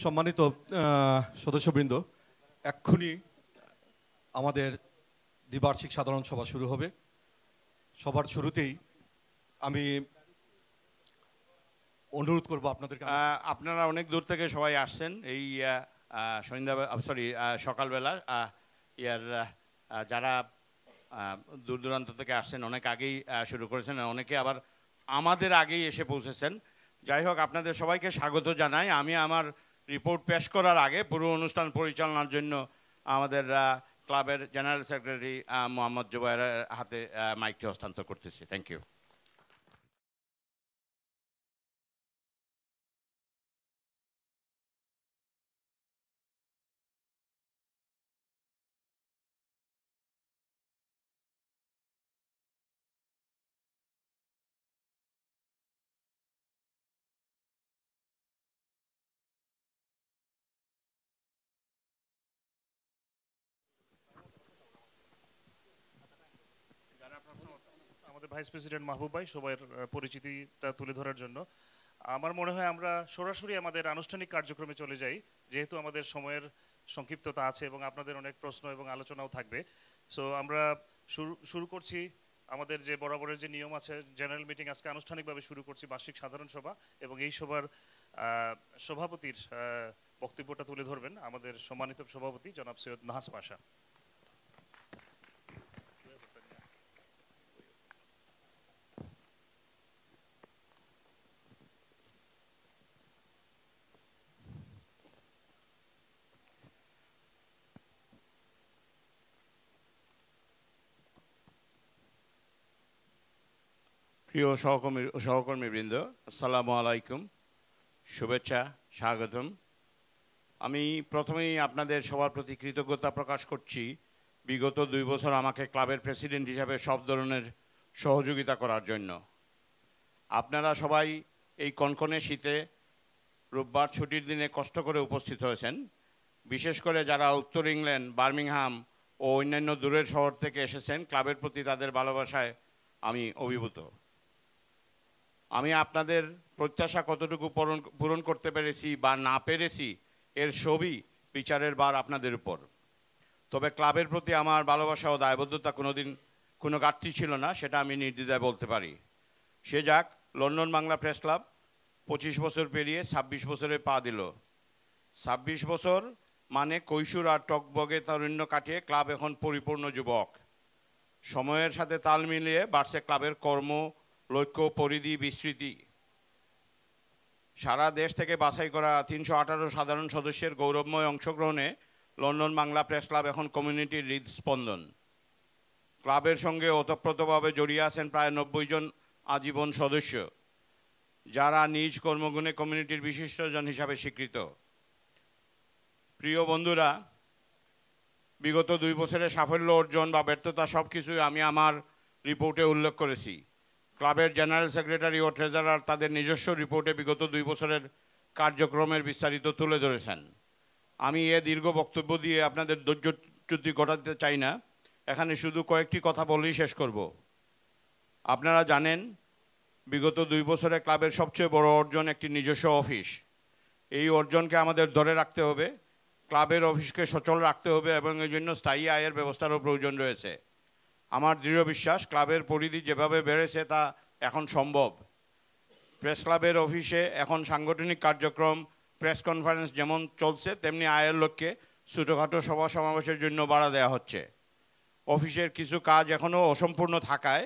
সম্মানিত সদস্যবৃন্দ, এক্ষুনি আমাদের দ্বিবার্ষিক সাধারণ সভা শুরু হবে। সবার শুরুতেই আমি অনুরোধ করব আপনাদেরকে আপনারা অনেক দূর থেকে সবাই আসছেন। এই সন্ধ্যা সরি সকালবেলা ইয়ার যারা দূর দূরান্ত থেকে আসছেন, অনেক আগেই শুরু করেছেন। অনেকে আবার আমাদের আগেই এসে পৌঁছেছেন। যাই হোক, আপনাদের সবাইকে স্বাগত জানাই। আমি আমার রিপোর্ট পেশ করার আগে পুরো অনুষ্ঠান পরিচালনার জন্য আমাদের ক্লাবের জেনারেল সেক্রেটারি মোহাম্মদ জুবাইরের হাতে মাইকটি হস্তান্তর করতেছি। Thank you vice president Mahbub ভাই সবার পরিচিতিটা তুলে ধরার জন্য। আমার মনে হয় আমরা সরাসরি আমাদের আনুষ্ঠানিক কার্যক্রমে চলে যাই, যেহেতু আমাদের সময়ের সংক্ষিপ্ততা আছে এবং আপনাদের অনেক প্রশ্ন এবং আলোচনাও থাকবে। সো আমরা শুরু শুরু করছি আমাদের যে বরাবরের যে নিয়ম আছে, জেনারেল মিটিং আজকে আনুষ্ঠানিকভাবে শুরু করছি বার্ষিক সাধারণ সভা এবং এই সভার সভাপতির বক্তব্যটা তুলে ধরবেন আমাদের সম্মানিত সভাপতি জনাব সৈয়দ নাহাস পাশা। প্রিয় সহকর্মী, সহকর্মীবৃন্দ, আসসালামু আলাইকুম, শুভেচ্ছা, স্বাগতম। আমি প্রথমেই আপনাদের সবার প্রতি কৃতজ্ঞতা প্রকাশ করছি। বিগত দুই বছর আমাকে ক্লাবের প্রেসিডেন্ট হিসাবে সব ধরনের সহযোগিতা করার জন্য। আপনারা সবাই এই কনকনে শীতে রোববার ছুটির দিনে কষ্ট করে উপস্থিত হয়েছেন। বিশেষ করে যারা উত্তর ইংল্যান্ড, বার্মিংহাম ও অন্যান্য দূরের শহর থেকে এসেছেন, ক্লাবের প্রতি তাদের ভালোবাসায় আমি অভিভূত। আমি আপনাদের প্রত্যাশা কতটুকু পূরণ পূরণ করতে পেরেছি বা না পেরেছি, এর সবই বিচারের বার আপনাদের উপর। তবে ক্লাবের প্রতি আমার ভালোবাসা ও দায়বদ্ধতা কোনোদিন, কোনো ঘাটতি ছিল না, সেটা আমি নির্দ্বিধায় বলতে পারি। সে যাক, লন্ডন বাংলা প্রেস ক্লাব পঁচিশ বছর পেরিয়ে ছাব্বিশ বছরে পা দিল। ছাব্বিশ বছর মানে কৈশোর আর টকবগে তারুণ্য কাটিয়ে ক্লাব এখন পরিপূর্ণ যুবক। সময়ের সাথে তাল মিলিয়ে বাড়ছে ক্লাবের কর্ম লক্ষ্য, পরিধি, বিস্তৃতি। সারা দেশ থেকে বাছাই করা তিনশো আঠারো সাধারণ সদস্যের গৌরবময় অংশগ্রহণে লন্ডন বাংলা প্রেস ক্লাব এখন কমিউনিটির হৃদস্পন্দন। ক্লাবের সঙ্গে ওতপ্রোতভাবে জড়িয়ে আছেন প্রায় নব্বই জন আজীবন সদস্য, যারা নিজ কর্মগুণে কমিউনিটির বিশিষ্টজন হিসাবে স্বীকৃত। প্রিয় বন্ধুরা, বিগত দুই বছরের সাফল্য অর্জন বা ব্যর্থতা সব কিছুই আমি আমার রিপোর্টে উল্লেখ করেছি। ক্লাবের জেনারেল সেক্রেটারি ও ট্রেজারার তাদের নিজস্ব রিপোর্টে বিগত দুই বছরের কার্যক্রমের বিস্তারিত তুলে ধরেছেন। আমি এ দীর্ঘ বক্তব্য দিয়ে আপনাদের ধৈর্যচ্যুতি ঘটাতে চাই না। এখানে শুধু কয়েকটি কথা বলেই শেষ করব। আপনারা জানেন, বিগত দুই বছরে ক্লাবের সবচেয়ে বড় অর্জন একটি নিজস্ব অফিস। এই অর্জনকে আমাদের ধরে রাখতে হবে, ক্লাবের অফিসকে সচল রাখতে হবে এবং এই জন্য স্থায়ী আয়ের ব্যবস্থারও প্রয়োজন রয়েছে। আমার দৃঢ় বিশ্বাস, ক্লাবের পরিধি যেভাবে বেড়েছে তা এখন সম্ভব। প্রেস ক্লাবের অফিসে এখন সাংগঠনিক কার্যক্রম, প্রেস কনফারেন্স যেমন চলছে, তেমনি আয়ের লক্ষ্যে ছোটোখাটো সভা সমাবেশের জন্য বাড়া দেওয়া হচ্ছে। অফিসের কিছু কাজ এখনও অসম্পূর্ণ থাকায়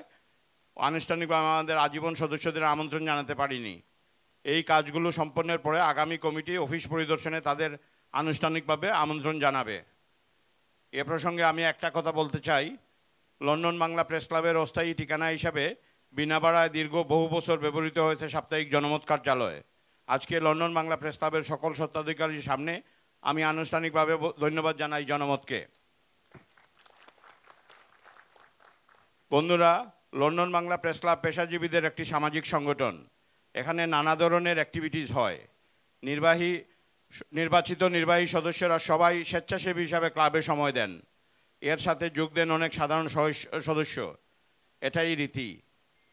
আনুষ্ঠানিকভাবে আমাদের আজীবন সদস্যদের আমন্ত্রণ জানাতে পারিনি। এই কাজগুলো সম্পন্নের পরে আগামী কমিটি অফিস পরিদর্শনে তাদের আনুষ্ঠানিকভাবে আমন্ত্রণ জানাবে। এ প্রসঙ্গে আমি একটা কথা বলতে চাই। লন্ডন বাংলা প্রেস ক্লাবের অস্থায়ী ঠিকানা হিসাবে বিনা ভাড়ায় দীর্ঘ বহু বছর ব্যবহৃত হয়েছে সাপ্তাহিক জনমত কার্যালয়। আজকে লন্ডন বাংলা প্রেস ক্লাবের সকল স্বত্বাধিকারীর সামনে আমি আনুষ্ঠানিকভাবে ধন্যবাদ জানাই জনমতকে। বন্ধুরা, লন্ডন বাংলা প্রেস ক্লাব পেশাজীবীদের একটি সামাজিক সংগঠন। এখানে নানা ধরনের অ্যাক্টিভিটিস হয়। নির্বাহী নির্বাচিত নির্বাহী সদস্যরা সবাই স্বেচ্ছাসেবী হিসাবে ক্লাবে সময় দেন। এর সাথে যোগ দেন অনেক সাধারণ সদস্য- এটাই রীতি।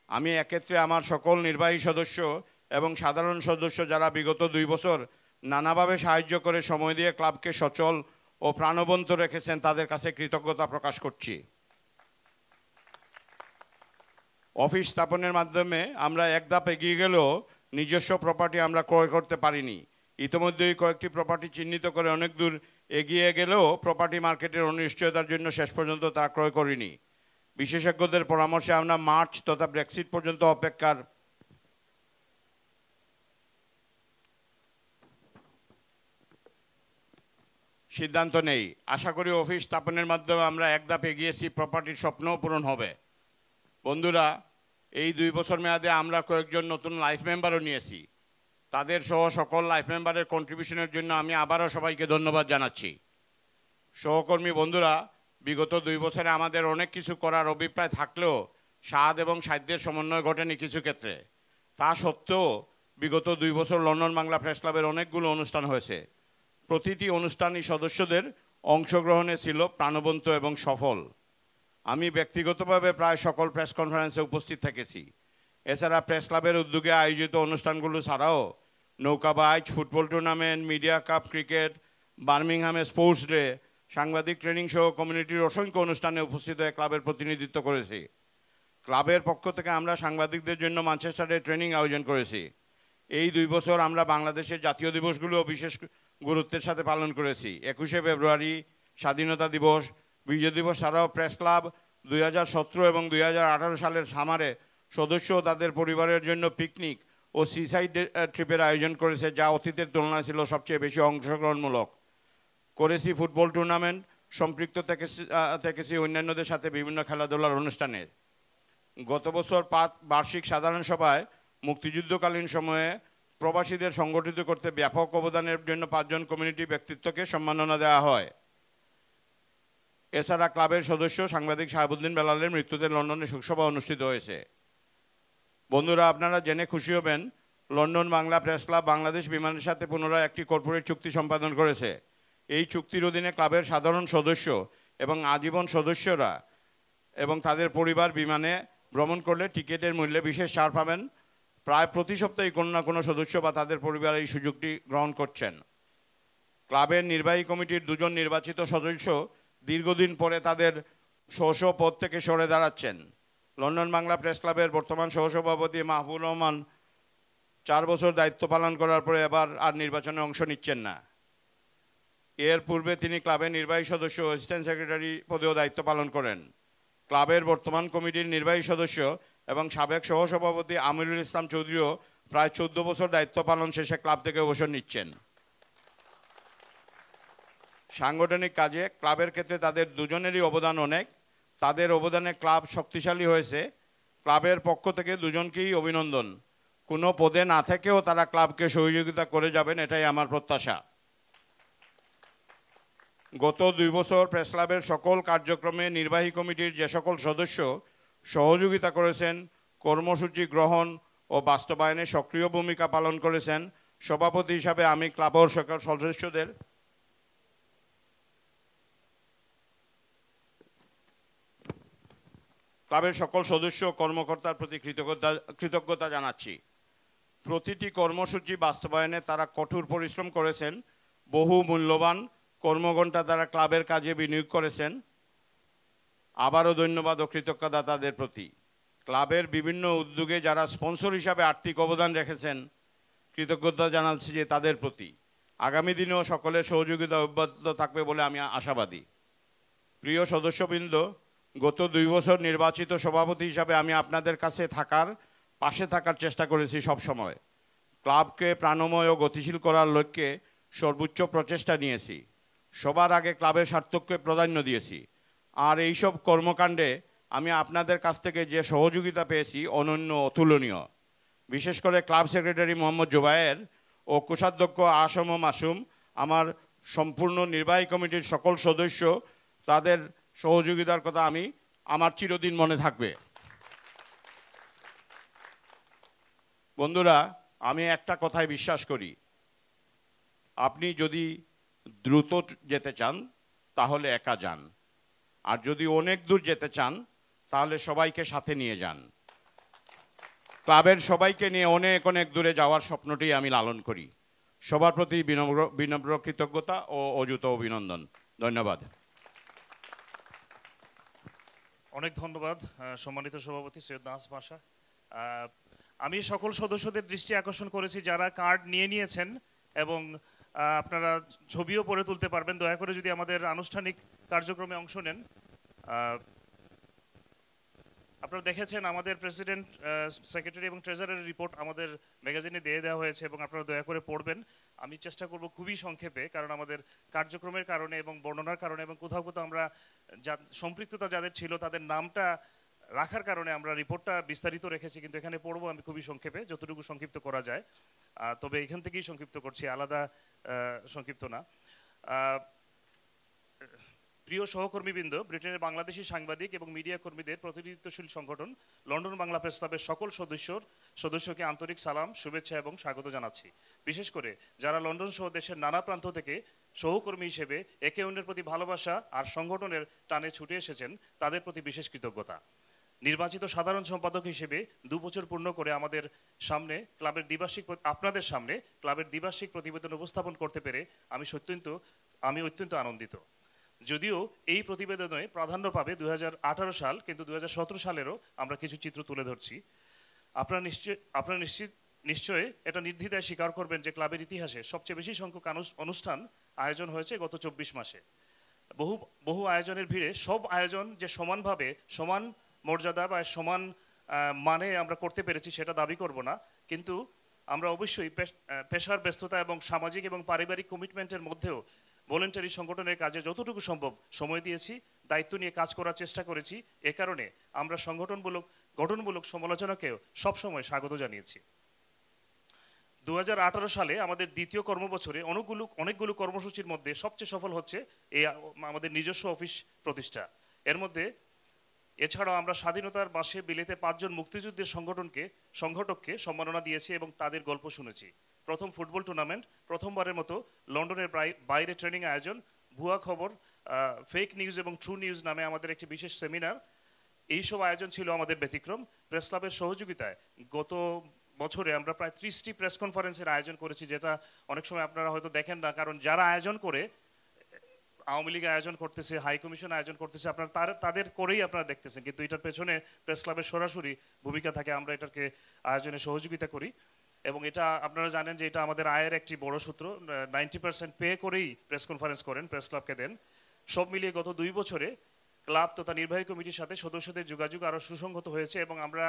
আমি এক্ষেত্রে আমার সকল নির্বাহী সদস্য এবং সাধারণ সদস্য যারা বিগত দুই বছর নানাভাবে সাহায্য করে সময় দিয়ে ক্লাবকে সচল ও প্রাণবন্ত রেখেছেন, তাদের কাছে কৃতজ্ঞতা প্রকাশ করছি। অফিস স্থাপনের মাধ্যমে আমরা এক ধাপ এগিয়ে গেলেও নিজস্ব প্রপার্টি আমরা ক্রয় করতে পারিনি। ইতিমধ্যেই কয়েকটি প্রপার্টি চিহ্নিত করে অনেক দূর এগিয়ে গেলেও প্রপার্টি মার্কেটের অনিশ্চয়তার জন্য শেষ পর্যন্ত তা ক্রয় করিনি। বিশেষজ্ঞদের পরামর্শে আমরা মার্চ তথা ব্রেক্সিট পর্যন্ত অপেক্ষার সিদ্ধান্ত নেই। আশা করি অফিস স্থাপনের মাধ্যমে আমরা এক ধাপ এগিয়েছি প্রপার্টির স্বপ্নও পূরণ হবে। বন্ধুরা, এই দুই বছর মেয়াদে আমরা কয়েকজন নতুন লাইফ মেম্বারও নিয়েছি। তাদের সহ সকল লাইফ মেম্বারের কন্ট্রিবিউশনের জন্য আমি আবারও সবাইকে ধন্যবাদ জানাচ্ছি। সহকর্মী বন্ধুরা, বিগত দুই বছরে আমাদের অনেক কিছু করার অভিপ্রায় থাকলেও স্বাদ এবং সাধ্যের সমন্বয় ঘটেনি কিছু ক্ষেত্রে। তা সত্ত্বেও বিগত দুই বছর লন্ডন বাংলা প্রেস ক্লাবের অনেকগুলো অনুষ্ঠান হয়েছে। প্রতিটি অনুষ্ঠানই সদস্যদের অংশগ্রহণে ছিল প্রাণবন্ত এবং সফল। আমি ব্যক্তিগতভাবে প্রায় সকল প্রেস কনফারেন্সে উপস্থিত থেকেছি। এছাড়া প্রেস ক্লাবের উদ্যোগে আয়োজিত অনুষ্ঠানগুলো ছাড়াও নৌকাবাইজ football tournament, media cup cricket, বার্মিংহামে sports day, সাংবাদিক ট্রেনিং সহ কমিউনিটির অসংখ্য অনুষ্ঠানে উপস্থিত হয়ে ক্লাবের প্রতিনিধিত্ব করেছি। ক্লাবের পক্ষ থেকে আমরা সাংবাদিকদের জন্য ম্যানচেস্টারে ট্রেনিং আয়োজন করেছি। এই দুই বছর আমরা বাংলাদেশের জাতীয় দিবসগুলো বিশেষ গুরুত্বের সাথে পালন করেছি। একুশে ফেব্রুয়ারি, স্বাধীনতা দিবস, বিজয় দিবস ছাড়াও প্রেস ক্লাব দুই হাজার সতেরো এবং দুই হাজার আঠারো সালের সামারে সদস্য তাদের পরিবারের জন্য পিকনিক ও সিসাইড ট্রিপের আয়োজন করেছে, যা অতীতের তুলনায় ছিল সবচেয়ে বেশি অংশগ্রহণমূলক। করেছি ফুটবল টুর্নামেন্ট সম্পৃক্ত থেকেছি অন্যান্যদের সাথে বিভিন্ন খেলাধুলার অনুষ্ঠানে। গত বছর পাঁচ বার্ষিক সাধারণ সভায় মুক্তিযুদ্ধকালীন সময়ে প্রবাসীদের সংগঠিত করতে ব্যাপক অবদানের জন্য পাঁচজন কমিউনিটি ব্যক্তিত্বকে সম্মাননা দেওয়া হয়। এছাড়া ক্লাবের সদস্য সাংবাদিক শাহাবুদ্দিন বেলালের মৃত্যুতে লন্ডনে শোকসভা অনুষ্ঠিত হয়েছে। বন্ধুরা, আপনারা জেনে খুশি হবেন, London Bangla press club Bangladesh বিমানের সাথে পুনরায় একটি কর্পোরেট চুক্তি সম্পাদন করেছে। এই চুক্তির অধীনে ক্লাবের সাধারণ সদস্য এবং আজীবন সদস্যরা এবং তাদের পরিবার বিমানে ভ্রমণ করলে টিকিটের মূল্যে বিশেষ ছাড় পাবেন। প্রায় প্রতি সপ্তাহে কোনো না কোনো সদস্য বা তাদের পরিবার এই সুযোগটি গ্রহণ করছেন। ক্লাবের নির্বাহী কমিটির দুজন নির্বাচিত সদস্য দীর্ঘদিন পরে তাদের স্ব পদ থেকে সরে দাঁড়াচ্ছেন। লন্ডন বাংলা প্রেস ক্লাবের বর্তমান সহসভাপতি মাহবুব রহমান চার বছর দায়িত্ব পালন করার পরে এবার আর নির্বাচনে অংশ নিচ্ছেন না। এর পূর্বে তিনি ক্লাবের নির্বাহী সদস্য অ্যাসিস্ট্যান্ট সেক্রেটারি পদেও দায়িত্ব পালন করেন। ক্লাবের বর্তমান কমিটির নির্বাহী সদস্য এবং সাবেক সহসভাপতি আমিরুল ইসলাম চৌধুরীও প্রায় চোদ্দ বছর দায়িত্ব পালন শেষে ক্লাব থেকে অবসর নিচ্ছেন। সাংগঠনিক কাজে ক্লাবের ক্ষেত্রে তাদের দুজনেরই অবদান অনেক। তাদের অবদানে ক্লাব শক্তিশালী হয়েছে। ক্লাবের পক্ষ থেকে দুজনকেই অভিনন্দন। কোনো পদে না থেকেও তারা ক্লাবকে সহযোগিতা করে যাবেন, এটাই আমার প্রত্যাশা। গত দুই বছর প্রেস ক্লাবের সকল কার্যক্রমে নির্বাহী কমিটির যে সকল সদস্য সহযোগিতা করেছেন, কর্মসূচি গ্রহণ ও বাস্তবায়নে সক্রিয় ভূমিকা পালন করেছেন, সভাপতি হিসাবে আমি ক্লাবর সকল সদস্যদের ক্লাবের সকল সদস্য কর্মকর্তার প্রতি কৃতজ্ঞতা কৃতজ্ঞতা জানাচ্ছি। প্রতিটি কর্মসূচি বাস্তবায়নে তারা কঠোর পরিশ্রম করেছেন, বহু মূল্যবান কর্মঘণ্টা তারা ক্লাবের কাজে বিনিয়োগ করেছেন। আবারও ধন্যবাদ ও কৃতজ্ঞতা তাদের প্রতি। ক্লাবের বিভিন্ন উদ্যোগে যারা স্পন্সর হিসাবে আর্থিক অবদান রেখেছেন, কৃতজ্ঞতা জানাচ্ছি যে তাদের প্রতি। আগামী দিনেও সকলের সহযোগিতা অব্যাহত থাকবে বলে আমি আশাবাদী। প্রিয় সদস্যবৃন্দ গত দুই বছর নির্বাচিত সভাপতি হিসাবে আমি আপনাদের কাছে থাকার, পাশে থাকার চেষ্টা করেছি সব সময়। ক্লাবকে প্রাণময় ও গতিশীল করার লক্ষ্যে সর্বোচ্চ প্রচেষ্টা নিয়েছি। সবার আগে ক্লাবের সার্থককে প্রাধান্য দিয়েছি। আর এইসব কর্মকাণ্ডে আমি আপনাদের কাছ থেকে যে সহযোগিতা পেয়েছি অনন্য অতুলনীয় বিশেষ করে ক্লাব সেক্রেটারি মোহাম্মদ জোবায়ের ও কোষাধ্যক্ষ আসম মাসুম, আমার সম্পূর্ণ নির্বাহী কমিটির সকল সদস্য, তাদের সহযোগিতার কথা আমি আমার চিরদিন মনে থাকবে। বন্ধুরা, আমি একটা কথায় বিশ্বাস করি। আপনি যদি দ্রুত যেতে চান, তাহলে একা যান। আর যদি অনেক দূর যেতে চান, তাহলে সবাইকে সাথে নিয়ে যান। ক্লাবের সবাইকে নিয়ে অনেক অনেক দূরে যাওয়ার স্বপ্নটি আমি লালন করি। সবার প্রতি বিনম্র বিনম্র কৃতজ্ঞতা ও অযুত অভিনন্দন। ধন্যবাদ। অনেক ধন্যবাদ সম্মানিত সভাপতি সৈয়দ নাস পাশা আমি সকল সদস্যদের দৃষ্টি আকর্ষণ করেছি যারা কার্ড নিয়ে নিয়েছেন এবং আপনারা ছবিও পরে তুলতে পারবেন। দয়া করে যদি আমাদের আনুষ্ঠানিক কার্যক্রমে অংশ নেন। আপনারা দেখেছেন আমাদের প্রেসিডেন্ট সেক্রেটারি এবং ট্রেজারের রিপোর্ট আমাদের ম্যাগাজিনে দিয়ে দেওয়া হয়েছে এবং আপনারা দয়া করে পড়বেন। আমি চেষ্টা করব খুবই সংক্ষেপে, কারণ আমাদের কার্যক্রমের কারণে এবং বর্ণনার কারণে এবং কোথাও কোথাও আমরা যা- সম্পৃক্ততা যাদের ছিল তাদের নামটা রাখার কারণে আমরা রিপোর্টটা বিস্তারিত রেখেছি, কিন্তু এখানে পড়ব আমি খুবই সংক্ষেপে, যতটুকু সংক্ষিপ্ত করা যায়। তবে এখান থেকেই সংক্ষিপ্ত করছি, আলাদা সংক্ষিপ্ত না। প্রিয় সহকর্মীবৃন্দ, ব্রিটেনের বাংলাদেশি সাংবাদিক এবং মিডিয়া কর্মীদের প্রতিনিধিত্বশীল সংগঠন লন্ডন বাংলা প্রেস ক্লাবের সকল সদস্যর, সদস্যকে আন্তরিক সালাম, শুভেচ্ছা এবং স্বাগত জানাচ্ছি। বিশেষ করে যারা লন্ডন সহ দেশের নানা প্রান্ত থেকে সহকর্মী হিসেবে একে অন্যের প্রতি ভালোবাসা আর সংগঠনের টানে ছুটে এসেছেন তাদের প্রতি বিশেষ কৃতজ্ঞতা। নির্বাচিত সাধারণ সম্পাদক হিসেবে দু বছর পূর্ণ করে আমাদের সামনে ক্লাবের দ্বিবার্ষিক আপনাদের সামনে ক্লাবের দ্বিবার্ষিক প্রতিবেদন উপস্থাপন করতে পেরে আমি সত্যন্ত আমি অত্যন্ত আনন্দিত। যদিও এই প্রতিবেদনে প্রাধান্য পাবে দু হাজার আঠারো সাল, কিন্তু দু হাজার সতেরো সালেরও আমরা কিছু চিত্র তুলে ধরছি। আপনারা নিশ্চয় আপনারা নিশ্চিত নিশ্চয়ই এটা নির্দ্বিধায় স্বীকার করবেন যে ক্লাবের ইতিহাসে সবচেয়ে বেশি সংখ্যক অনুষ্ঠান আয়োজন হয়েছে গত চব্বিশ মাসে। বহু বহু আয়োজনের ভিড়ে সব আয়োজন যে সমানভাবে, সমান মর্যাদা বা সমান মানে আমরা করতে পেরেছি সেটা দাবি করব না। কিন্তু আমরা অবশ্যই পেশার ব্যস্ততা এবং সামাজিক এবং পারিবারিক কমিটমেন্টের মধ্যেও ভলেন্টারি সংগঠনের কাজে যতটুকু সম্ভব সময় দিয়েছি, দায়িত্ব নিয়ে কাজ করার চেষ্টা করেছি। এ কারণে আমরা সংগঠনমূলক, গঠনমূলক সমালোচনাকেও সবসময় স্বাগত জানিয়েছি। দু হাজার আঠারো সালে আমাদের দ্বিতীয় কর্মবছরে অনেকগুলো অনেকগুলো কর্মসূচির মধ্যে সবচেয়ে সফল হচ্ছে এই, আমাদের নিজস্ব অফিস প্রতিষ্ঠা। এর মধ্যে এছাড়াও আমরা স্বাধীনতার মাসে বিলেতে পাঁচজন মুক্তিযুদ্ধের সংগঠনকে, সংগঠককে সম্মাননা দিয়েছি এবং তাদের গল্প শুনেছি। প্রথম ফুটবল টুর্নামেন্ট, প্রথমবারের মতো লন্ডনের বাইরে ট্রেনিং আয়োজন, ভুয়া খবর ফেক নিউজ এবং ট্রু নিউজ নামে আমাদের একটি বিশেষ সেমিনার এইসব আয়োজন ছিল আমাদের ব্যতিক্রম। প্রেস ক্লাবের সহযোগিতায় গত বছরে আমরা প্রায় ত্রিশটি প্রেস কনফারেন্সের আয়োজন করেছি, যেটা অনেক সময় আপনারা হয়তো দেখেন না, কারণ যারা আয়োজন করে, আওয়ামী লীগ আয়োজন করতেছে, হাই কমিশন আয়োজন করতেছে, আপনারা তার, তাদের করেই আপনারা দেখতেছেন। কিন্তু এটার পেছনে প্রেস ক্লাবের সরাসরি ভূমিকা থাকে, আমরা এটাকে আয়োজনে সহযোগিতা করি। এবং এটা আপনারা জানেন যে এটা আমাদের আয়ের একটি বড় সূত্র, নাইনটি পার্সেন্ট পে করেই প্রেস কনফারেন্স করেন, প্রেস ক্লাবকে দেন। সব মিলিয়ে গত দুই বছরে ক্লাব তথা নির্বাহী কমিটির সাথে সদস্যদের যোগাযোগ আরও সুসংহত হয়েছে এবং আমরা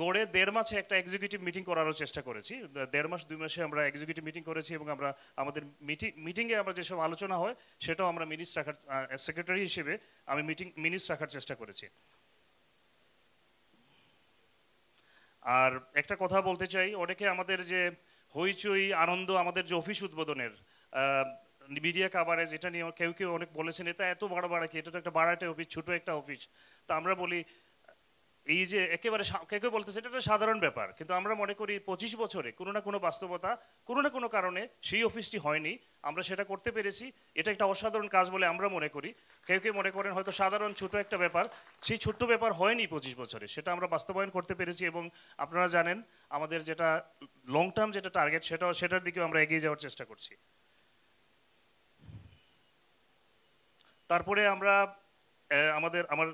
গড়ে দেড় মাসে একটা এক্সিকিউটিভ মিটিং করারও চেষ্টা করেছি। দেড় মাস, দুই মাসে আমরা এক্সিকিউটিভ মিটিং করেছি এবং আমরা, আমাদের মিটিং মিটিংয়ে আমরা যেসব আলোচনা হয়, সেটাও আমরা মিনিটস রাখার সেক্রেটারি হিসেবে আমি মিটিং মিনিটস রাখার চেষ্টা করেছি। আর একটা কথা বলতে চাই, অনেকে আমাদের যে হইচই, আনন্দ, আমাদের যে অফিস উদ্বোধনের মিডিয়া কাভারেজ এটা নিয়ে কেউ কেউ অনেক বলেছেন, এটা এত বড় বাড়া কি? এটা তো একটা বাড়াটে অফিস, ছোট একটা অফিস। তা আমরা বলি এই যে একেবারে সা- কেউ বলতেছে, এটা একটা সাধারণ ব্যাপার। কিন্তু আমরা মনে করি পঁচিশ বছরে কোনো না কোনো বাস্তবতা, কোনো না কোনো কারণে সেই অফিসটি হয়নি। আমরা সেটা করতে পেরেছি। এটা একটা অসাধারণ কাজ বলে আমরা মনে করি। কেউ কেউ মনে করেন হয়তো সাধারণ ছোট একটা ব্যাপার। সেই ছোট্ট ব্যাপার হয়নি পঁচিশ বছরে। সেটা আমরা বাস্তবায়ন করতে পেরেছি এবং আপনারা জানেন, আমাদের যেটা লং টার্ম যেটা টার্গেট সেটাও, সেটার দিকেও আমরা এগিয়ে যাওয়ার চেষ্টা করছি। তারপরে আমরা আমাদের, আমার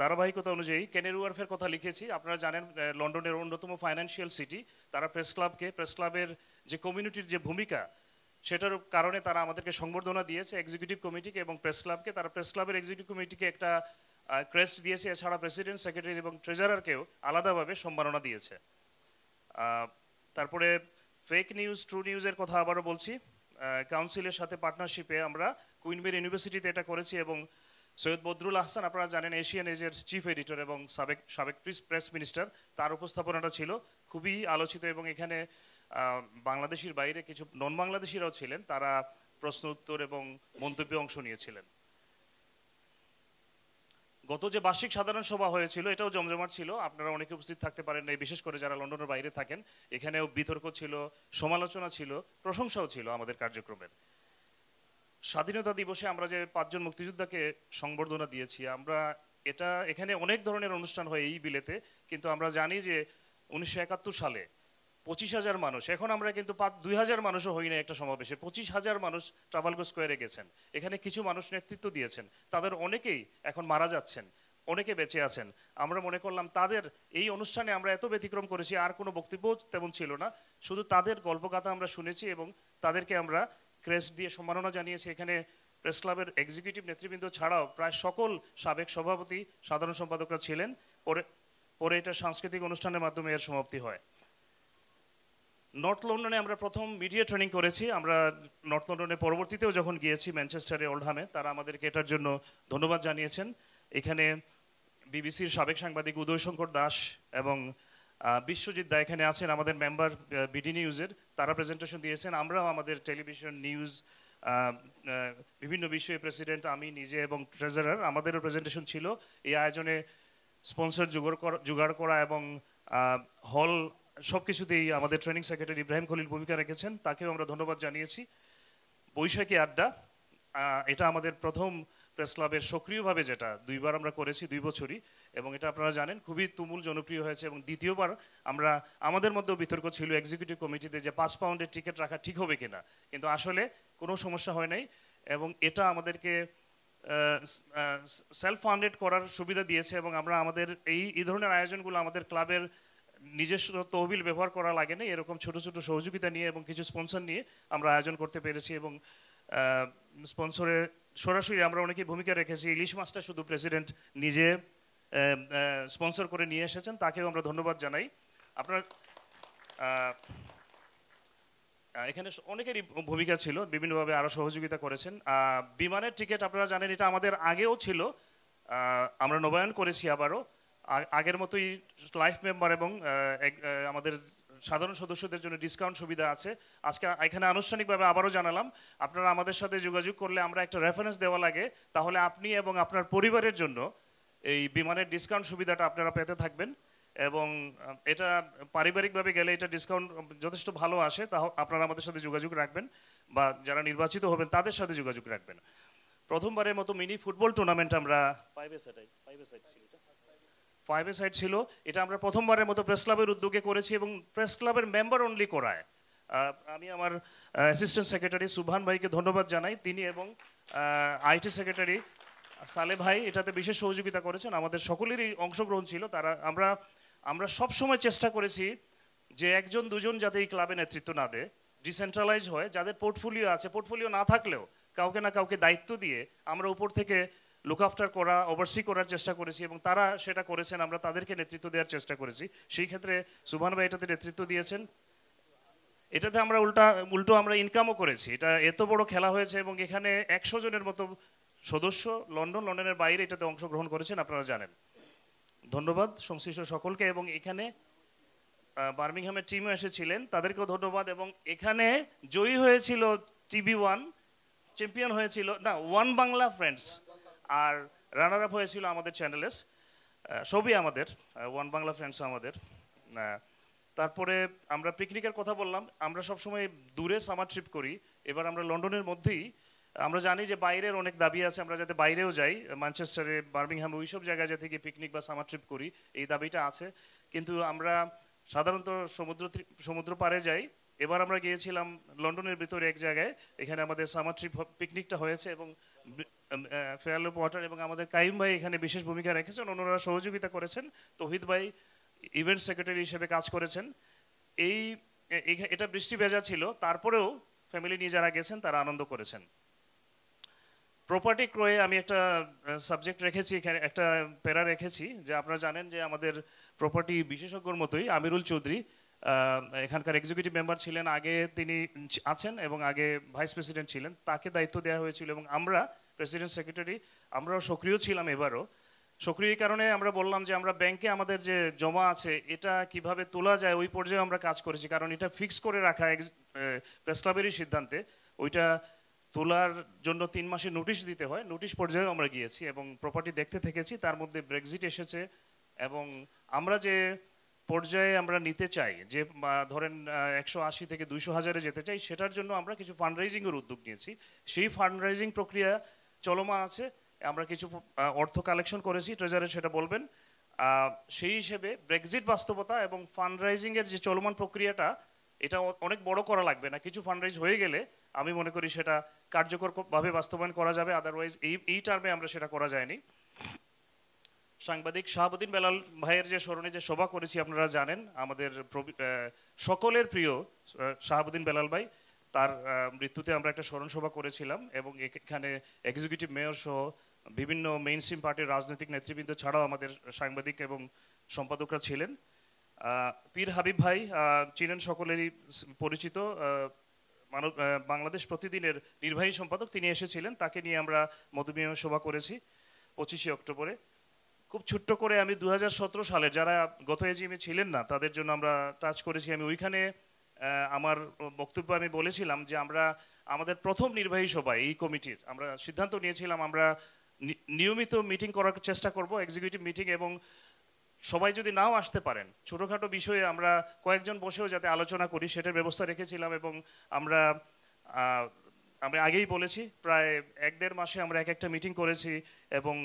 ধারাবাহিকতা অনুযায়ী কেনের ওয়ার্ফের কথা লিখেছি। আপনারা জানেন লন্ডনের অন্যতম ফাইন্যান্সিয়াল সিটি তারা প্রেস ক্লাবকে প্রেস ক্লাবের যে কমিউনিটির যে ভূমিকা, সেটার কারণে তারা আমাদেরকে সংবর্ধনা দিয়েছে এক্সিকিউটিভ কমিটিকে এবং প্রেস ক্লাবকে তারা প্রেস ক্লাবের এক্সিকিউটিভ কমিটিকে একটা ক্রেস্ট দিয়েছে। এছাড়া প্রেসিডেন্ট সেক্রেটারি এবং ট্রেজারারকেও আলাদাভাবে সম্মাননা দিয়েছে। তারপরে ফেক নিউজ ট্রু নিউজের কথা আবারও বলছি। কাউন্সিলের সাথে পার্টনারশিপে আমরা কুইনবের ইউনিভার্সিটিতে এটা করেছি এবং সৈয়দ বদরুল আহসান, আপনারা জানেন এশিয়ান এজের চিফ এডিটর এবং সাবেক সাবেক প্রেস মিনিস্টার তার উপস্থাপনাটা ছিল খুবই আলোচিত এবং এখানে বাংলাদেশের বাইরে কিছু নন বাংলাদেশিরাও ছিলেন, তারা প্রশ্ন উত্তর এবং মন্তব্যে অংশ নিয়েছিলেন। গত যে বার্ষিক সাধারণ সভা হয়েছিল, এটাও জমজমাট ছিল, আপনারা অনেকে উপস্থিত থাকতে পারেন নাই, বিশেষ করে যারা লন্ডনের বাইরে থাকেন, এখানেও বিতর্ক ছিল, সমালোচনা ছিল, প্রশংসাও ছিল আমাদের কার্যক্রমের। স্বাধীনতা দিবসে আমরা যে পাঁচজন মুক্তিযোদ্ধাকে সংবর্ধনা দিয়েছি, আমরা এটা এখানে অনেক ধরনের অনুষ্ঠান হয় এই বিলেতে, কিন্তু আমরা জানি যে উনিশশো একাত্তর সালে পঁচিশ হাজার মানুষ, এখন আমরা কিন্তু পাঁচ- দুই হাজার মানুষও হই না একটা সমাবেশে, পঁচিশ হাজার মানুষ ট্রাভালগো স্কোয়ারে গেছেন। এখানে কিছু মানুষ নেতৃত্ব দিয়েছেন, তাদের অনেকেই এখন মারা যাচ্ছেন, অনেকে বেঁচে আছেন। আমরা মনে করলাম তাদের এই অনুষ্ঠানে আমরা এত ব্যতিক্রম করেছি, আর কোনো বক্তব্য তেমন ছিল না, শুধু তাদের গল্পকথা আমরা শুনেছি এবং তাদেরকে আমরা ক্রেস্ট দিয়ে সম্মাননা জানিয়েছি এখানে প্রেস ক্লাবের এক্সিকিউটিভ নেতৃবৃন্দ ছাড়াও প্রায় সকল সাবেক সভাপতি, সাধারণ সম্পাদকরা ছিলেন। পরে পরে এটা সাংস্কৃতিক অনুষ্ঠানের মাধ্যমে এর সমাপ্তি হয়। নর্থ লন্ডনে আমরা প্রথম মিডিয়া ট্রেনিং করেছি। আমরা নর্থ লন্ডনে পরবর্তীতেও যখন গিয়েছি ম্যানচেস্টারে, ওল্ডহামে, তারা আমাদেরকে এটার জন্য ধন্যবাদ জানিয়েছেন। এখানে বিবিসির সাবেক সাংবাদিক উদয় শঙ্কর দাস এবং বিশ্বজিৎ দা এখানে আছেন, আমাদের মেম্বার বিডি নিউজের। তারা প্রেজেন্টেশন দিয়েছেন। আমরাও আমাদের টেলিভিশন নিউজ বিভিন্ন বিষয়ে প্রেসিডেন্ট আমি নিজে এবং ট্রেজারার আমাদেরও প্রেজেন্টেশন ছিল। এই আয়োজনে স্পন্সর জোগাড় করা এবং হল সব কিছুতেই আমাদের ট্রেনিং সেক্রেটারি ইব্রাহিম খলিল ভূমিকা রেখেছেন। তাকেও আমরা ধন্যবাদ জানিয়েছি। বৈশাখী আড্ডা এটা আমাদের প্রথম প্রেস ক্লাবের সক্রিয়ভাবে যেটা, দুইবার আমরা করেছি, দুই বছরই। এবং এটা আপনারা জানেন, খুবই তুমুল জনপ্রিয় হয়েছে এবং দ্বিতীয়বার আমরা, আমাদের মধ্যেও বিতর্ক ছিল এক্সিকিউটিভ কমিটিতে যে পাঁচ পাউন্ডের টিকিট রাখা ঠিক হবে কিনা। কিন্তু আসলে কোনো সমস্যা হয় নাই এবং এটা আমাদেরকে সেলফ ফান্ডেড করার সুবিধা দিয়েছে এবং আমরা আমাদের এই এই ধরনের আয়োজনগুলো আমাদের ক্লাবের নিজস্ব তহবিল ব্যবহার করা লাগে না এরকম ছোট ছোট সহযোগিতা নিয়ে এবং কিছু স্পন্সর নিয়ে আমরা আয়োজন করতে পেরেছি এবং স্পন্সরে সরাসরি আমরা অনেকেই ভূমিকা রেখেছি। ইলিশ মাছটা শুধু প্রেসিডেন্ট নিজে স্পন্সর করে নিয়ে এসেছেন, তাকেও আমরা ধন্যবাদ জানাই। আপনার এখানে অনেকেরই ভূমিকা ছিল, বিভিন্নভাবে আরও সহযোগিতা করেছেন। বিমানের টিকিট আপনারা জানেন, এটা আমাদের আগেও ছিল। আমরা নবায়ন করেছি আবারও। আগের মতোই লাইফ মেম্বার এবং আমাদের সাধারণ সদস্যদের জন্য ডিসকাউন্ট সুবিধা আছে। আজকে এখানে আনুষ্ঠানিকভাবে আবারও জানালাম, আপনারা আমাদের সাথে যোগাযোগ করলে আমরা একটা রেফারেন্স দেওয়া লাগে। তাহলে আপনি এবং আপনার পরিবারের জন্য এই বিমানের ডিসকাউন্ট সুবিধাটা আপনারা পেতে থাকবেন এবং এটা পারিবারিকভাবে গেলে এটা ডিসকাউন্ট যথেষ্ট ভালো আসে তা আপনারা আমাদের সাথে যোগাযোগ রাখবেন বা যারা নির্বাচিত হবেন তাদের সাথে যোগাযোগ রাখবেন। প্রথমবারের মতো মিনি ফুটবল টুর্নামেন্ট আমরা ফাইভে সেটাই ফাইভে সাইড ছিল ফাইভে সাইড ছিল, এটা আমরা প্রথমবারের মতো প্রেস ক্লাবের উদ্যোগে করেছি এবং প্রেস ক্লাবের মেম্বার অনলি করায়। আমি আমার অ্যাসিস্ট্যান্ট সেক্রেটারি সুভান ভাইকে ধন্যবাদ জানাই, তিনি এবং আইটি সেক্রেটারি সালে ভাই এটাতে বিশেষ সহযোগিতা করেছেন। আমাদের সকলেরই অংশগ্রহণ ছিল। তারা, আমরা আমরা সব সময় চেষ্টা করেছি যে একজন, দুজন যাতে এই ক্লাবে নেতৃত্ব না দেয় ডিসেন্ট্রালাইজ হয়, যাদের পোর্টফোলিও আছে পোর্টফোলিও না থাকলেও কাউকে না কাউকে দায়িত্ব দিয়ে আমরা উপর থেকে লুক আফটার করা ওভারসি করার চেষ্টা করেছি এবং তারা সেটা করেছেন, আমরা তাদেরকে নেতৃত্ব দেওয়ার চেষ্টা করেছি। সেই ক্ষেত্রে সুভান ভাই এটাতে নেতৃত্ব দিয়েছেন। এটাতে আমরা উল্টা, উল্টো আমরা ইনকামও করেছি। এটা এত বড় খেলা হয়েছে এবং এখানে একশো জনের মতো সদস্য লন্ডন, লন্ডনের বাইরে এটাতে অংশগ্রহণ করেছেন, আপনারা জানেন। ধন্যবাদ সংশ্লিষ্ট সকলকে এবং এখানে বার্মিংহামের টিমও এসেছিলেন, তাদেরকেও ধন্যবাদ এবং এখানে জয়ী হয়েছিল টিভি ওয়ান চ্যাম্পিয়ন হয়েছিল, না ওয়ান বাংলা ফ্রেন্ডস আর রানার আপ হয়েছিল আমাদের চ্যানেলেস সবই আমাদের ওয়ান বাংলা ফ্রেন্ডস আমাদের। তারপরে আমরা পিকনিকের কথা বললাম, আমরা সবসময় দূরে সামার ট্রিপ করি, এবার আমরা লন্ডনের মধ্যেই আমরা জানি যে বাইরের অনেক দাবি আছে, আমরা যাতে বাইরেও যাই ম্যানচেস্টারে বার্মিংহামে ওইসব জায়গায় যাতে গিয়ে পিকনিক বা সামার ট্রিপ করি, এই দাবিটা আছে। কিন্তু আমরা সাধারণত সমুদ্র সমুদ্র পারে যাই। এবার আমরা গিয়েছিলাম লন্ডনের ভিতরে এক জায়গায়, এখানে আমাদের সামার ট্রিপ পিকনিকটা হয়েছে এবং ফেয়ারলোপ ওয়াটার এবং আমাদের কাইম ভাই এখানে বিশেষ ভূমিকা রেখেছেন। অন্যরা সহযোগিতা করেছেন। তহিদ ভাই ইভেন্ট সেক্রেটারি হিসেবে কাজ করেছেন। এই এটা বৃষ্টি ভেজা ছিল। তারপরেও ফ্যামিলি নিয়ে যারা গেছেন, তারা আনন্দ করেছেন। প্রপার্টি ক্রয়ে আমি একটা সাবজেক্ট রেখেছি, এখানে একটা প্যারা রেখেছি, যে আপনারা জানেন যে আমাদের প্রপার্টি বিশেষজ্ঞর মতোই আমিরুল চৌধুরী এখানকার এক্সিকিউটিভ মেম্বার ছিলেন, আগে তিনি আছেন এবং আগে ভাইস প্রেসিডেন্ট ছিলেন, তাকে দায়িত্ব দেওয়া হয়েছিল এবং আমরা প্রেসিডেন্ট সেক্রেটারি আমরাও সক্রিয় ছিলাম এবারও। সক্রিয় কারণে আমরা বললাম যে আমরা ব্যাংকে আমাদের যে জমা আছে, এটা কীভাবে তোলা যায়, ওই পর্যায়ে আমরা কাজ করেছি, কারণ এটা ফিক্স করে রাখা প্রেস ক্লাবেরই সিদ্ধান্তে, ওইটা তোলার জন্য তিন মাসের নোটিশ দিতে হয়। নোটিশ পর্যায়েও আমরা গিয়েছি এবং প্রপার্টি দেখতে থেকেছি, তার মধ্যে ব্রেক্সিট এসেছে এবং আমরা যে পর্যায়ে আমরা নিতে চাই, যে ধরেন একশো আশি থেকে দুইশো হাজারে যেতে চাই, সেটার জন্য আমরা কিছু ফান্ড এর উদ্যোগ নিয়েছি। সেই ফান্ড রাইজিং প্রক্রিয়া চলমান আছে। আমরা কিছু অর্থ কালেকশন করেছি ট্রেজারে সেটা বলবেন। সেই হিসেবে ব্রেক্সিট বাস্তবতা এবং ফান্ড এর যে চলমান প্রক্রিয়াটা, এটা অনেক বড় করা লাগবে না। কিছু ফান্ড রাইজ হয়ে গেলে আমি মনে করি সেটা কার্যকরভাবে বাস্তবায়ন করা যাবে আদারওয়াইজ এই এই টার্মে আমরা সেটা করা যায়নি। সাংবাদিক শাহাবুদ্দিন বেলাল ভাইয়ের যে স্মরণে যে সভা করেছি আপনারা জানেন, আমাদের সকলের প্রিয় শাহাবুদ্দিন বেলাল ভাই, তার মৃত্যুতে আমরা একটা স্মরণ সভা করেছিলাম এবং এখ- এখানে এক্সিকিউটিভ মেয়র সহ বিভিন্ন মেইন স্ট্রিম পার্টির রাজনৈতিক নেতৃবৃন্দ ছাড়াও আমাদের সাংবাদিক এবং সম্পাদকরা ছিলেন। পীর হাবিব ভাই চিনেন সকলেরই পরিচিত মানব বাংলাদেশ প্রতিদিনের নির্বাহী সম্পাদক তিনি এসেছিলেন, তাকে নিয়ে আমরা মধুমিলন সভা করেছি পঁচিশে অক্টোবরে। খুব ছোট্ট করে আমি দু হাজার সতেরো সালে যারা গত এজিএমে ছিলেন না, তাদের জন্য আমরা টাচ করেছি। আমি ওইখানে আমার বক্তব্য আমি বলেছিলাম যে আমরা, আমাদের প্রথম নির্বাহী সভায় এই কমিটির, আমরা সিদ্ধান্ত নিয়েছিলাম আমরা নিয়মিত মিটিং করার চেষ্টা করব এক্সিকিউটিভ মিটিং এবং সবাই যদি নাও আসতে পারেন, ছোটোখাটো বিষয়ে আমরা কয়েকজন বসেও যাতে আলোচনা করি, সেটার ব্যবস্থা রেখেছিলাম এবং আমরা আমি আগেই বলেছি, প্রায় এক দেড় মাসে আমরা এক একটা মিটিং করেছি এবং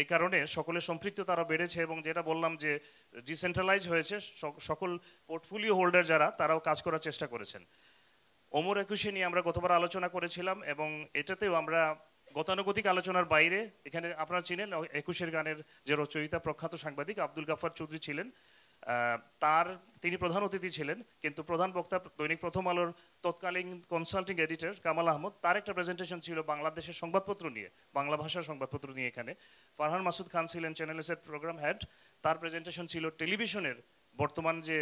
এই কারণে সকলের সম্পৃক্ততা আরও বেড়েছে এবং যেটা বললাম যে ডিসেন্ট্রালাইজ হয়েছে সকল পোর্টফোলিও হোল্ডার যারা, তারাও কাজ করার চেষ্টা করেছেন। অমর একুশে নিয়ে আমরা গতবার আলোচনা করেছিলাম এবং এটাতেও আমরা গতানুগতিক আলোচনার বাইরে, এখানে আপনারা চিনেন একুশের গানের যে রচয়িতা প্রখ্যাত সাংবাদিক আব্দুল গাফার চৌধুরী ছিলেন তার তিনি প্রধান অতিথি ছিলেন, কিন্তু প্রধান বক্তা, দৈনিক প্রথম আলোর তৎকালীন কনসাল্টিং এডিটর কামাল আহমদ, তার একটা প্রেজেন্টেশন ছিল বাংলাদেশের সংবাদপত্র নিয়ে, বাংলা ভাষার সংবাদপত্র নিয়ে এখানে। ফারহান মাসুদ খান ছিলেন চ্যানেল এসের প্রোগ্রাম হেড তার প্রেজেন্টেশন ছিল টেলিভিশনের বর্তমান যে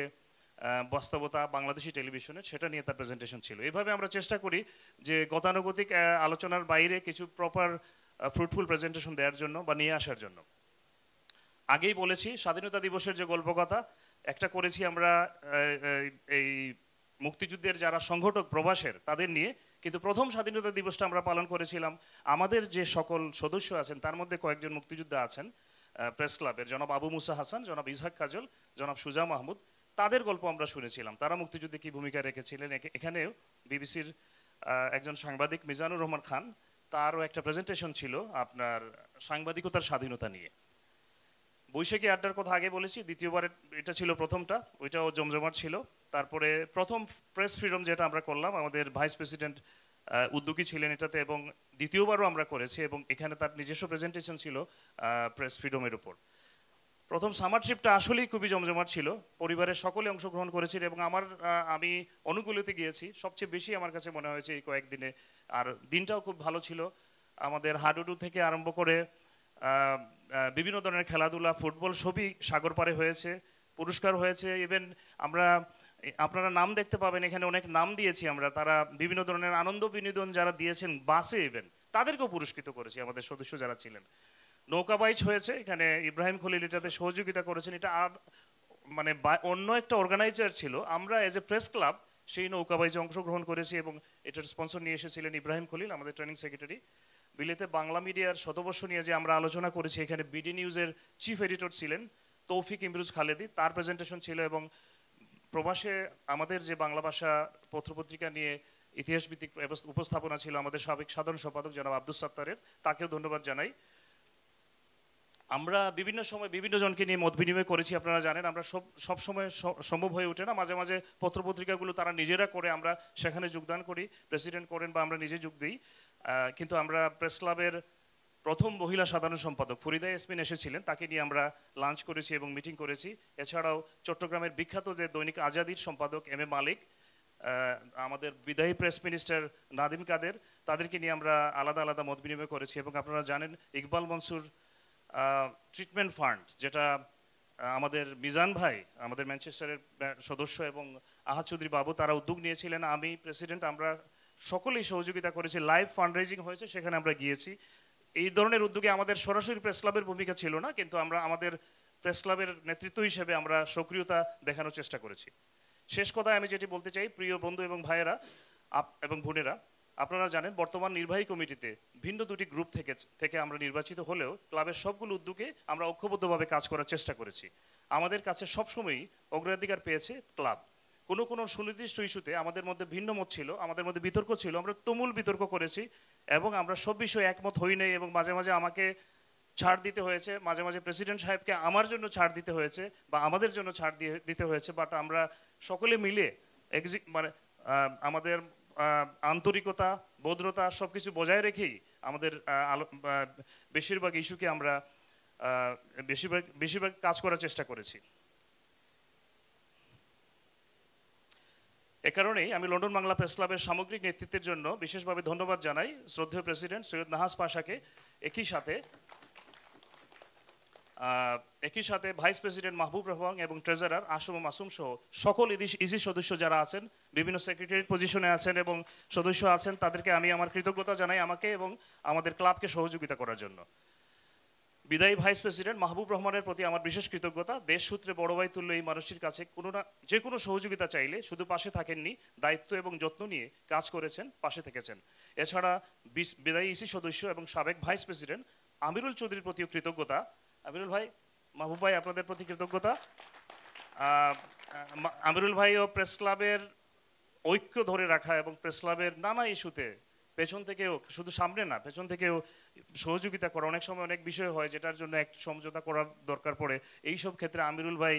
বাস্তবতা বাংলাদেশি টেলিভিশনের সেটা নিয়ে তার প্রেজেন্টেশন ছিল। এইভাবে আমরা চেষ্টা করি যে গতানুগতিক আলোচনার বাইরে কিছু প্রপার ফ্রুটফুল প্রেজেন্টেশন দেওয়ার জন্য বা নিয়ে আসার জন্য। আগেই বলেছি, স্বাধীনতা দিবসের যে গল্পকথা, একটা করেছি আমরা এই মুক্তিযুদ্ধের যারা সংগঠক, প্রবাসের, তাদের নিয়ে। কিন্তু প্রথম স্বাধীনতা দিবসটা আমরা পালন করেছিলাম। আমাদের যে সকল সদস্য আছেন, তার মধ্যে কয়েকজন মুক্তিযোদ্ধা আছেন প্রেস ক্লাবের জনাব আবু মুসা হাসান, জনাব ইসহাক কাজল, জনাব সুজা মাহমুদ। তাদের গল্প আমরা শুনেছিলাম। তারা মুক্তিযুদ্ধে কি ভূমিকা রেখেছিলেন? এখানেও বিবিসির একজন সাংবাদিক মিজানুর রহমান খান, তারও একটা প্রেজেন্টেশন ছিল আপনার সাংবাদিকতার স্বাধীনতা নিয়ে। বৈশাখী আড্ডার কথা আগে বলেছি, দ্বিতীয়বার এটা ছিল প্রথমটা, ওইটাও জমজমাট ছিল। তারপরে প্রথম প্রেস ফ্রিডম যেটা আমরা করলাম, আমাদের ভাইস প্রেসিডেন্ট উদ্যোগী ছিলেন এটাতে এবং দ্বিতীয়বারও আমরা করেছি এবং এখানে তার নিজস্ব প্রেজেন্টেশন ছিল প্রেস ফ্রিডমের উপর। প্রথম সামার ট্রিপটা আসলেই খুবই জমজমাট ছিল। পরিবারের সকলে অংশগ্রহণ করেছিল এবং আমার আমি অনুকূলতে গিয়েছি। সবচেয়ে বেশি আমার কাছে মনে হয়েছে এই কয়েকদিনে। আর দিনটাও খুব ভালো ছিল। আমাদের হাডুডু থেকে আরম্ভ করে বিভিন্ন ধরনের খেলাধুলা, ফুটবল সবই সাগর পারে হয়েছে, পুরস্কার হয়েছে। ইভেন আমরা, আপনারা নাম দেখতে পাবেন, এখানে অনেক নাম দিয়েছি আমরা। তারা বিভিন্ন ধরনের আনন্দ বিনোদন যারা দিয়েছেন, বাসে ইভেন তাদেরকেও পুরস্কৃত করেছি, আমাদের সদস্য যারা ছিলেন। নৌকা বাইচ হয়েছে, এখানে ইব্রাহিম খলিল এটাতে সহযোগিতা করেছেন, এটা মানে অন্য একটা অর্গানাইজার ছিল, আমরা এজ এ প্রেস ক্লাব সেই নৌকা বাইচে অংশগ্রহণ করেছি এবং এটার স্পন্সর নিয়ে এসেছিলেন ইব্রাহিম খলিল, আমাদের ট্রেনিং সেক্রেটারি বিলেতে বাংলা মিডিয়ার শতবর্ষ নিয়ে যে আমরা আলোচনা করেছি, এখানে বিডি নিউজের চিফ এডিটর ছিলেন তৌফিক ইমরুজ খালেদি, তার প্রেজেন্টেশন ছিল এবং প্রবাসে আমাদের যে বাংলা ভাষা পত্রপত্রিকা নিয়ে ইতিহাসভিত্তিক উপস্থাপনা ছিল আমাদের সাবেক সাধারণ সম্পাদক জনাব আব্দুল সাত্তারের, তাকেও ধন্যবাদ জানাই। আমরা বিভিন্ন সময় বিভিন্ন জনকে নিয়ে মত বিনিময় করেছি, আপনারা জানেন। আমরা সব সময় সম্ভব হয়ে ওঠে না। মাঝে মাঝে পত্রপত্রিকাগুলো তারা নিজেরা করে, আমরা সেখানে যোগদান করি। প্রেসিডেন্ট করেন বা আমরা নিজে যোগ দিই। কিন্তু আমরা প্রেস ক্লাবের প্রথম মহিলা সাধারণ সম্পাদক ফরিদা ইয়াসমিন এসেছিলেন। তাকে নিয়ে আমরা লাঞ্চ করেছি এবং মিটিং করেছি। এছাড়াও চট্টগ্রামের বিখ্যাত যে দৈনিক আজাদির সম্পাদক এম এ মালিক আমাদের বিদায়ী প্রেস মিনিস্টার নাদিম কাদের, তাদেরকে নিয়ে আমরা আলাদা আলাদা মত বিনিময় করেছি। এবং আপনারা জানেন, ইকবাল মনসুর ট্রিটমেন্ট ফান্ড যেটা আমাদের মিজান ভাই, আমাদের ম্যানচেস্টারের সদস্য এবং আহাদ চৌধুরী বাবু, তারা উদ্যোগ নিয়েছিলেন। আমি প্রেসিডেন্ট আমরা সকলেই সহযোগিতা করেছি। লাইভ ফান্ড রেজিং হয়েছে, সেখানে আমরা গিয়েছি। এই ধরনের উদ্যোগে আমাদের সরাসরি প্রেস ক্লাবের ভূমিকা ছিল না, কিন্তু আমরা আমাদের প্রেস ক্লাবের নেতৃত্ব হিসেবে আমরা সক্রিয়তা দেখানোর চেষ্টা করেছি। শেষ কথায় আমি যেটি বলতে চাই, প্রিয় বন্ধু এবং ভাইয়েরা এবং বোনেরা আপনারা জানেন, বর্তমান নির্বাহী কমিটিতে ভিন্ন দুটি গ্রুপ থেকে থেকে আমরা নির্বাচিত হলেও ক্লাবের সবগুলো উদ্যোগে আমরা ঐক্যবদ্ধভাবে কাজ করার চেষ্টা করেছি। আমাদের কাছে সবসময়ই অগ্রাধিকার পেয়েছে ক্লাব। কোনো কোনো সুনির্দিষ্ট ইস্যুতে আমাদের মধ্যে ভিন্ন মত ছিল, আমাদের মধ্যে বিতর্ক ছিল, আমরা তুমুল বিতর্ক করেছি এবং আমরা সব বিষয়ে একমত হই নাই এবং মাঝে মাঝে আমাকে ছাড় দিতে হয়েছে, মাঝে মাঝে প্রেসিডেন্ট সাহেবকে আমার জন্য ছাড় দিতে হয়েছে বা আমাদের জন্য ছাড় দিয়ে, দিতে হয়েছে বাট আমরা সকলে মিলে এক্সি মানে আমাদের আন্তরিকতা, ভদ্রতা সব কিছু বজায় রেখেই আমাদের বেশিরভাগ ইস্যুকে আমরা বেশিরভাগ বেশিরভাগ কাজ করার চেষ্টা করেছি। এ কারণেই আমি লন্ডন বাংলা প্রেস ক্লাবের সামগ্রিক নেতৃত্বের জন্য বিশেষভাবে ধন্যবাদ জানাই শ্রদ্ধেয় প্রেসিডেন্ট সৈয়দ নাহাজ পাশাকে একই সাথে একই সাথে ভাইস প্রেসিডেন্ট মাহবুব রহমান এবং ট্রেজারার আসম মাসুম সহ সকল ইসি সদস্য যারা আছেন, বিভিন্ন সেক্রেটারি পজিশনে আছেন এবং সদস্য আছেন, তাদেরকে আমি আমার কৃতজ্ঞতা জানাই আমাকে এবং আমাদের ক্লাবকে সহযোগিতা করার জন্য। বিদায়ী ভাইস প্রেসিডেন্ট মাহবুব রহমানের প্রতি আমার বিশেষ কৃতজ্ঞতা। দেশ সূত্রে বড় ভাই তুল্য এই মানুষটির কাছে কোনো না যে কোনো সহযোগিতা চাইলে শুধু পাশে থাকেননি, দায়িত্ব এবং যত্ন নিয়ে কাজ করেছেন, পাশে থেকেছেন। এছাড়া বিদায়ী ইসি সদস্য এবং সাবেক ভাইস প্রেসিডেন্ট আমিরুল চৌধুরীর প্রতিও কৃতজ্ঞতা। আমিরুল ভাই, মাহবুব ভাই, আপনাদের প্রতি কৃতজ্ঞতা। আমিরুল ভাই ও প্রেস ক্লাবের ঐক্য ধরে রাখা এবং প্রেস ক্লাবের নানা ইস্যুতে পেছন থেকেও, শুধু সামনে না, পেছন থেকেও সহযোগিতা করা। অনেক সময় অনেক বিষয় হয় যেটার জন্য এক সমঝোতা করার দরকার পড়ে। এই সব ক্ষেত্রে আমিরুল ভাই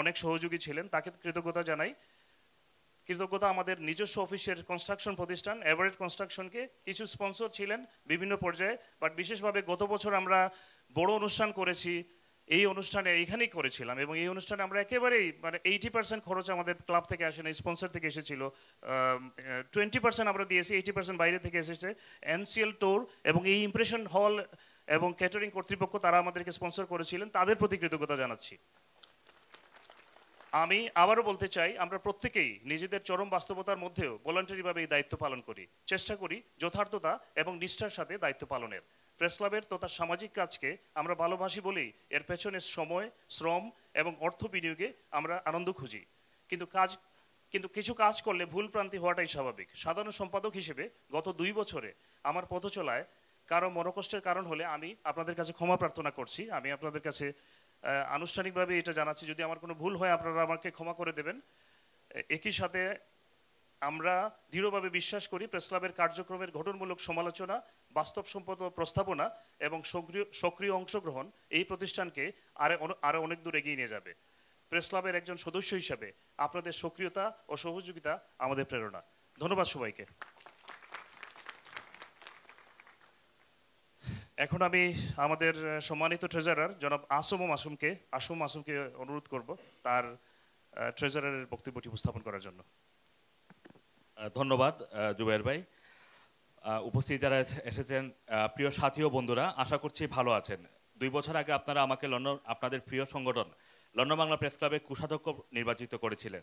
অনেক সহযোগী ছিলেন, তাকে কৃতজ্ঞতা জানাই। কৃতজ্ঞতা আমাদের নিজস্ব অফিসের কনস্ট্রাকশন প্রতিষ্ঠান এভারেট কনস্ট্রাকশনকে কিছু স্পন্সর ছিলেন বিভিন্ন পর্যায়ে বাট বিশেষভাবে গত বছর আমরা বড় অনুষ্ঠান করেছি, এই অনুষ্ঠানে এইখানেই করেছিলাম এবং এই অনুষ্ঠানে আমরা একেবারেই মানে এইটি পার্সেন্ট খরচ আমাদের ক্লাব থেকে আসে না স্পন্সর থেকে এসেছিল। টোয়েন্টি পার্সেন্ট আমরা দিয়েছি এইটি পার্সেন্ট বাইরে থেকে এসেছে। এনসিএল টোর এবং এই ইমপ্রেশন হল এবং ক্যাটারিং কর্তৃপক্ষ তারা আমাদেরকে স্পন্সর করেছিলেন, তাদের প্রতি কৃতজ্ঞতা জানাচ্ছি। আমি আবারও বলতে চাই, আমরা প্রত্যেকেই নিজেদের চরম বাস্তবতার মধ্যেও ভলান্টারিভাবে এই দায়িত্ব পালন করি। চেষ্টা করি যথার্থতা এবং নিষ্ঠার সাথে দায়িত্ব পালনের। প্রেস ক্লাবের তথা সামাজিক কাজকে আমরা ভালোবাসি বলেই এর পেছনে সময়, শ্রম এবং অর্থ বিনিয়োগে আমরা আনন্দ খুঁজি। কিন্তু কাজ, কিন্তু কিছু কাজ করলে ভুল প্রান্তি হওয়াটাই স্বাভাবিক। সাধারণ সম্পাদক হিসেবে গত দুই বছরে আমার পথ চলায় কারও মনোকষ্টের কারণ হলে আমি আপনাদের কাছে ক্ষমা প্রার্থনা করছি। আমি আপনাদের কাছে আনুষ্ঠানিকভাবে এটা জানাচ্ছি। যদি আমার কোনো ভুল হয়, আপনারা আমাকে ক্ষমা করে দেবেন। একই সাথে আমরা দৃঢ়ভাবে বিশ্বাস করি প্রেস ক্লাবের কার্যক্রমের গঠনমূলক সমালোচনা বাস্তবসম্মত প্রস্তাবনা এবং সক্রিয় সক্রিয় অংশগ্রহণ এই প্রতিষ্ঠানকে আরও অন- আরও অনেক দূর এগিয়ে নিয়ে যাবে। প্রেস ক্লাবের একজন সদস্য হিসাবে আপনাদের সক্রিয়তা ও সহযোগিতা আমাদের প্রেরণা। ধন্যবাদ সবাইকে। এখন আমি আমাদের সম্মানিত ট্রেজারার জনাব আসম মাসুমকে আসম মাসুমকে অনুরোধ করব তার ট্রেজারারের বক্তব্যটি উপস্থাপন করার জন্য। ধন্যবাদ জুবাইর ভাই। উপস্থিত যারা এসেছেন প্রিয় সাথী ও বন্ধুরা, আশা করছি ভালো আছেন। দুই বছর আগে আপনারা আমাকে লন্ডন আপনাদের প্রিয় সংগঠন লন্ডন বাংলা প্রেস ক্লাবে কোষাধ্যক্ষ নির্বাচিত করেছিলেন।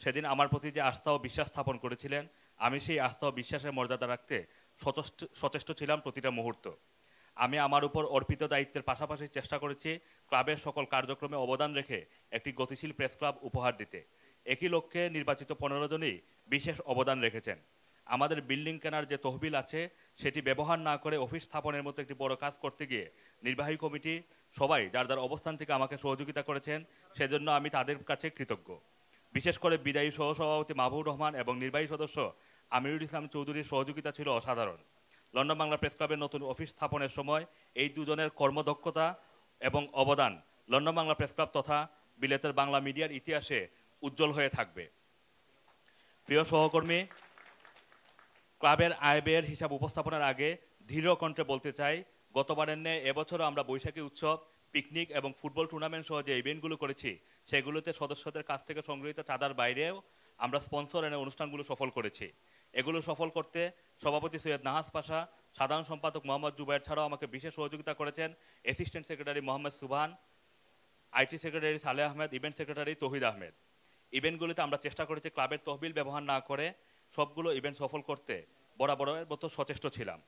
সেদিন আমার প্রতি যে আস্থা ও বিশ্বাস স্থাপন করেছিলেন, আমি সেই আস্থা ও বিশ্বাসের মর্যাদা রাখতে সচেষ্ট ছিলাম প্রতিটা মুহূর্ত। আমি আমার উপর অর্পিত দায়িত্বের পাশাপাশি চেষ্টা করেছি ক্লাবের সকল কার্যক্রমে অবদান রেখে একটি গতিশীল প্রেস ক্লাব উপহার দিতে। একই লক্ষ্যে নির্বাচিত পনেরো জনই বিশেষ অবদান রেখেছেন। আমাদের বিল্ডিং কেনার যে তহবিল আছে, সেটি ব্যবহার না করে অফিস স্থাপনের মতো একটি বড় কাজ করতে গিয়ে নির্বাহী কমিটি সবাই যার যার অবস্থান থেকে আমাকে সহযোগিতা করেছেন, সেজন্য আমি তাদের কাছে কৃতজ্ঞ। বিশেষ করে বিদায়ী সহসভাপতি মাহবুব রহমান এবং নির্বাহী সদস্য আমিরুল ইসলাম চৌধুরীর সহযোগিতা ছিল অসাধারণ। লন্ডন বাংলা প্রেস ক্লাবের নতুন অফিস স্থাপনের সময় এই দুজনের কর্মদক্ষতা এবং অবদান লন্ডন বাংলা প্রেস ক্লাব তথা বিলেতের বাংলা মিডিয়ার ইতিহাসে উজ্জ্বল হয়ে থাকবে। প্রিয় সহকর্মী ক্লাবের আয় ব্যয়ের হিসাব উপস্থাপনের আগে দৃঢ় কণ্ঠে বলতে চাই, গতবারের ন্যায় এবছরও আমরা বৈশাখী উৎসব, পিকনিক এবং ফুটবল টুর্নামেন্ট সহ যে ইভেন্টগুলো করেছি, সেগুলোতে সদস্যদের কাছ থেকে সংগৃহীত চাঁদার বাইরেও আমরা স্পন্সর এনে অনুষ্ঠানগুলো সফল করেছি। এগুলো সফল করতে সভাপতি সৈয়দ নাহাজ পাশা, সাধারণ সম্পাদক মোহাম্মদ জুবাইর ছাড়াও আমাকে বিশেষ সহযোগিতা করেছেন assistant secretary Mohammad Subhan IT secretary Saleh Ahmed event secretary Tahid Ahmed. ইভেন্টগুলিতে আমরা চেষ্টা করেছি ক্লাবের তহবিল ব্যবহার না করে সবগুলো ইভেন্ট সফল করতে বরাবরের মতো সচেষ্ট ছিলাম।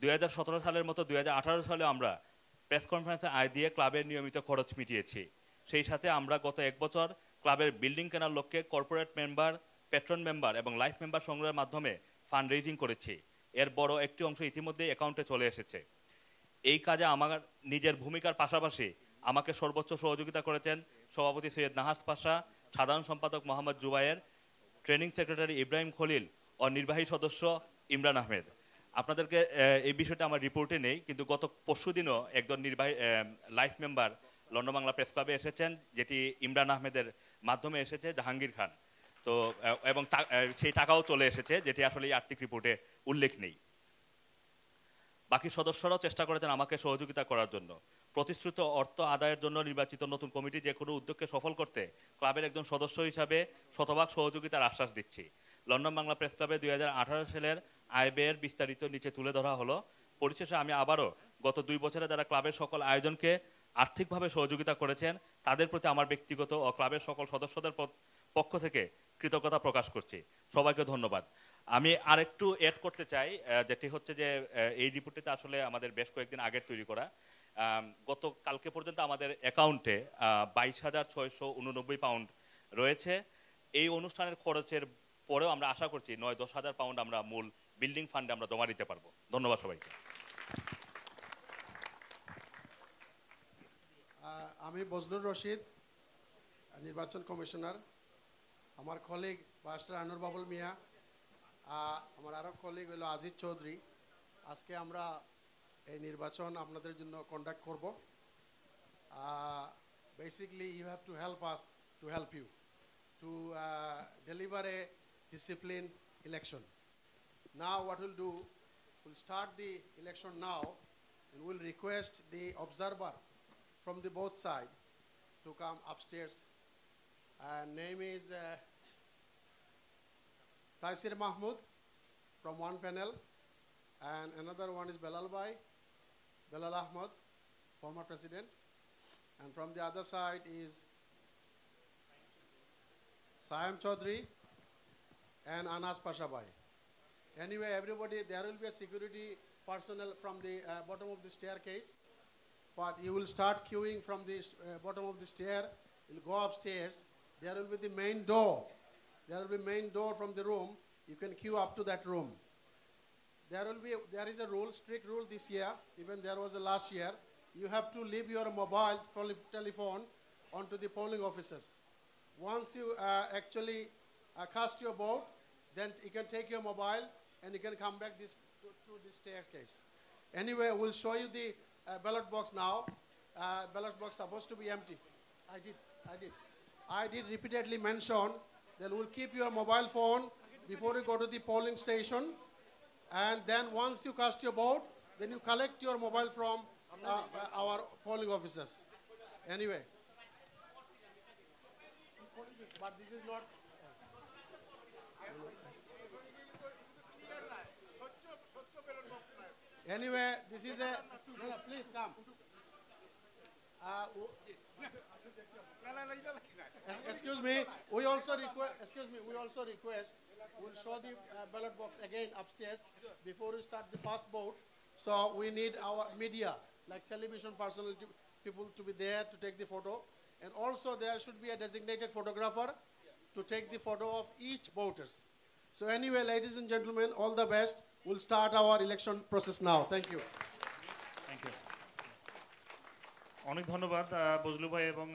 দুই হাজার সতেরো সালের মতো দুই হাজার আঠারো সালে আমরা প্রেস কনফারেন্সে আয় দিয়ে ক্লাবের নিয়মিত খরচ মিটিয়েছি। সেই সাথে আমরা গত এক বছর ক্লাবের বিল্ডিং কেনার লক্ষ্যে কর্পোরেট মেম্বার পেট্রন মেম্বার এবং লাইফ মেম্বার সংগ্রহের মাধ্যমে ফান্ড রেজিং করেছি। এর বড় একটি অংশ ইতিমধ্যে অ্যাকাউন্টে চলে এসেছে। এই কাজে আমার নিজের ভূমিকার পাশাপাশি আমাকে সর্বোচ্চ সহযোগিতা করেছেন সভাপতি সৈয়দ নাহাজ পাশা, সাধারণ সম্পাদক মোহাম্মদ জুবায়ের ট্রেনিং সেক্রেটারি ইব্রাহিম খলিল ও নির্বাহী সদস্য ইমরান আহমেদ। আপনাদেরকে এই বিষয়টা আমার রিপোর্টে নেই, কিন্তু গত পরশু দিনও একজন নির্বাহী life member London Bangla press ক্লাবে এসেছেন, যেটি ইমরান আহমেদের মাধ্যমে এসেছে জাহাঙ্গীর খান। তো এবং সেই টাকাও চলে এসেছে, যেটি আসলে এই আর্থিক রিপোর্টে উল্লেখ নেই। বাকি সদস্যরাও চেষ্টা করেছেন আমাকে সহযোগিতা করার জন্য। প্রতিশ্রুত অর্থ আদায়ের জন্য নির্বাচিত নতুন কমিটি যে কোনো উদ্যোগকে সফল করতে ক্লাবের একজন সদস্য হিসাবে শতভাগ সহযোগিতার আশ্বাস দিচ্ছি। লন্ডন বাংলা প্রেস ক্লাবে দুই সালের আয় ব্যয়ের বিস্তারিত নিচে তুলে ধরা হলো। পরিশেষে আমি আবারও গত দুই বছরে যারা ক্লাবের সকল আয়োজনকে আর্থিকভাবে সহযোগিতা করেছেন, তাদের প্রতি আমার ব্যক্তিগত ও ক্লাবের সকল সদস্যদের পক্ষ থেকে কৃতজ্ঞতা প্রকাশ করছি। সবাইকে ধন্যবাদ। আমি আরেকটু এড করতে চাই যেটি হচ্ছে যে এই রিপোর্টটিতে আসলে আমাদের বেশ কয়েকদিন আগের তৈরি করা। গত কালকে পর্যন্ত আমাদের অ্যাকাউন্টে বাইশ হাজার ছয়শো উননব্বই পাউন্ড রয়েছে। এই অনুষ্ঠানের খরচের পরেও আমরা আশা করছি নয়, দশ হাজার পাউন্ড আমরা মূল বিল্ডিং ফান্ডে আমরা জমা দিতে পারব। ধন্যবাদ সবাইকে। আমি বজলুর রশিদ, নির্বাচন কমিশনার। আমার কলিগ মাস্টার আনুর বাবুল মিয়া আমার আরও কলিগ হলো আজিজ চৌধুরী। আজকে আমরা এই নির্বাচন আপনাদের জন্য কন্ডাক্ট করব basically you have to help us to help you to deliver a discipline election Now what we'll do, we'll start the election now and we'll request the observer from the both side to come upstairs. And name is uh, Taisir Mahmood from one panel and another one is Belal Bhai, Belal Ahmad, former president. And from the other side is Sayam Chaudhry and Anas Pasha Bhai. Anyway, everybody, there will be a security personnel from the uh, bottom of the staircase. But you will start queuing from the uh, bottom of the stair. You'll go upstairs. There will be the main door. There will be main door from the room. You can queue up to that room. There will be, there is a rule, strict rule this year. Even there was a last year. You have to leave your mobile tele- telephone onto the polling officers. Once you uh, actually uh, cast your vote, then you can take your mobile and you can come back this to, through this staircase. Anyway, we'll show you the uh, ballot box now. Uh, ballot box supposed to be empty. I did, I did. I did repeatedly mention that we'll keep your mobile phone before you go to the polling station. And then once you cast your vote, then you collect your mobile from uh, our polling officers. Anyway. But this is not. Anyway, this is a. No, no, please come. Uh, Excuse me, we also request, excuse me, we also request, we'll show the uh, ballot box again upstairs before we start the first vote. So we need our media, like television personality, people to be there to take the photo. And also there should be a designated photographer to take the photo of each voters. So anyway, ladies and gentlemen, all the best. We'll start our election process now. Thank you. Thank you অনেক ধন্যবাদ আহ, বজলু ভাই এবং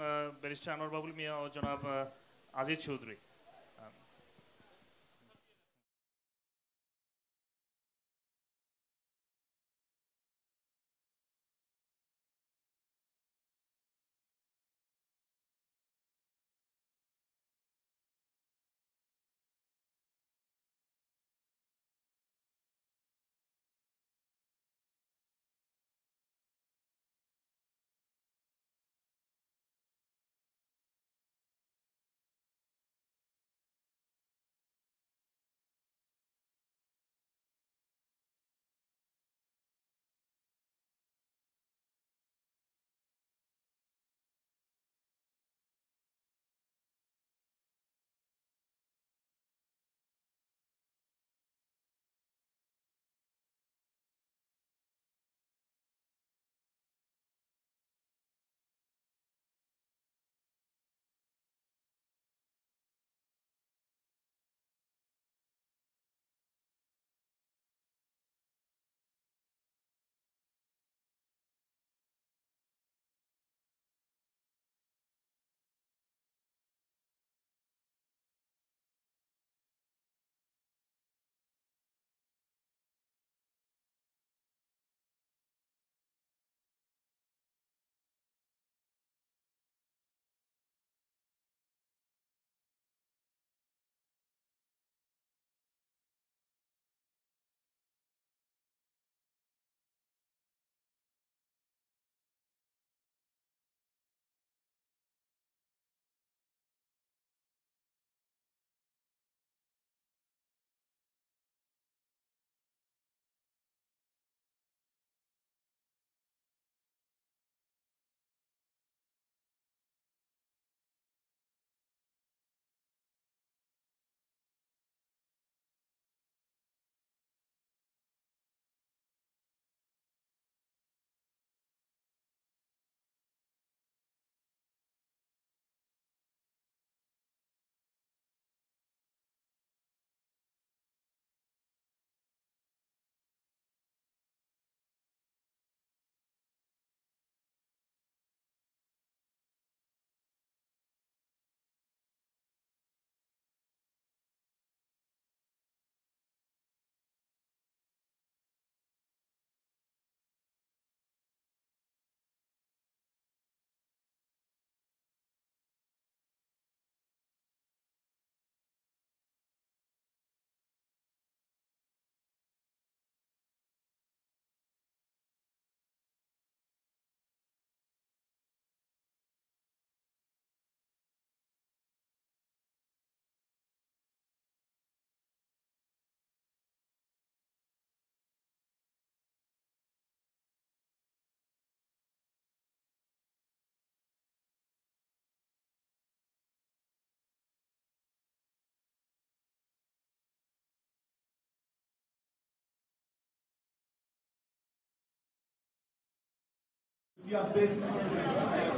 barrister Anwar Babul Mia ও জনাব আহ, আজিজ চৌধুরী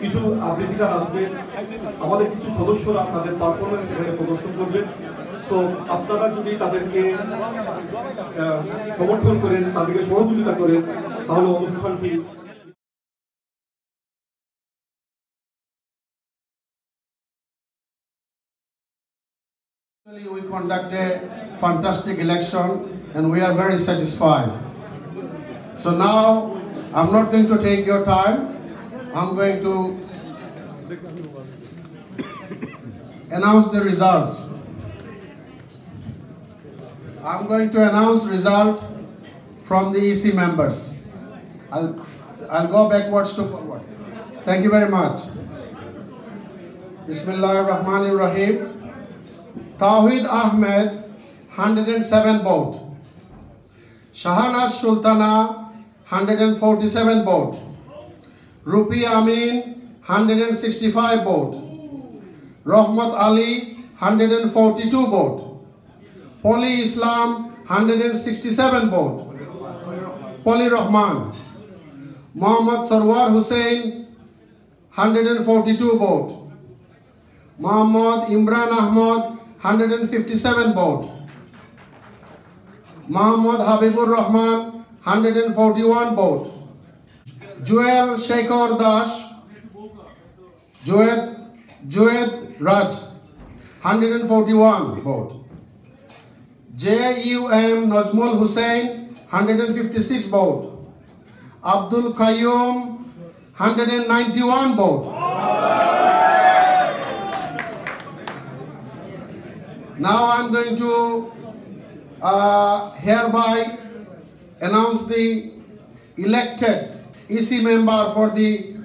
কিছু আবৃত্তিকার আসবেন আমাদের কিছু সদস্যরা তাদের পারফরমেন্স এখানে প্রদর্শন করবেন সো আপনারা যদি তাদেরকে সমর্থন করেন তাদেরকে সহযোগিতা করেন তাহলে অনুষ্ঠানটি we conducted fantastic election and we are very satisfied. So now, I'm not going to take your time. I'm going to announce the results. I'm going to announce result from the EC members. I'll, I'll go backwards to forward. Thank you very much. Bismillah ar-Rahman ar-Rahim. Tawhid Ahmed, 107 vote. Shahanaz Sultana, 147 vote. Rupi Amin, 165 vote. Rahmat Ali, 142 vote. Poli Islam, 167 vote. Poli Rahman. Muhammad Sarwar Hussain, 142 vote. Muhammad Imran Ahmad, 157 vote. Muhammad Habibur Rahman, 141 vote. Joel Shekhar Das, Joed, Joed Raj, 141 vote. J.U.M. Najmul Hussain, 156 vote. Abdul Qayyum, 191 vote. Now I'm going to uh, hereby announce the elected EC member for the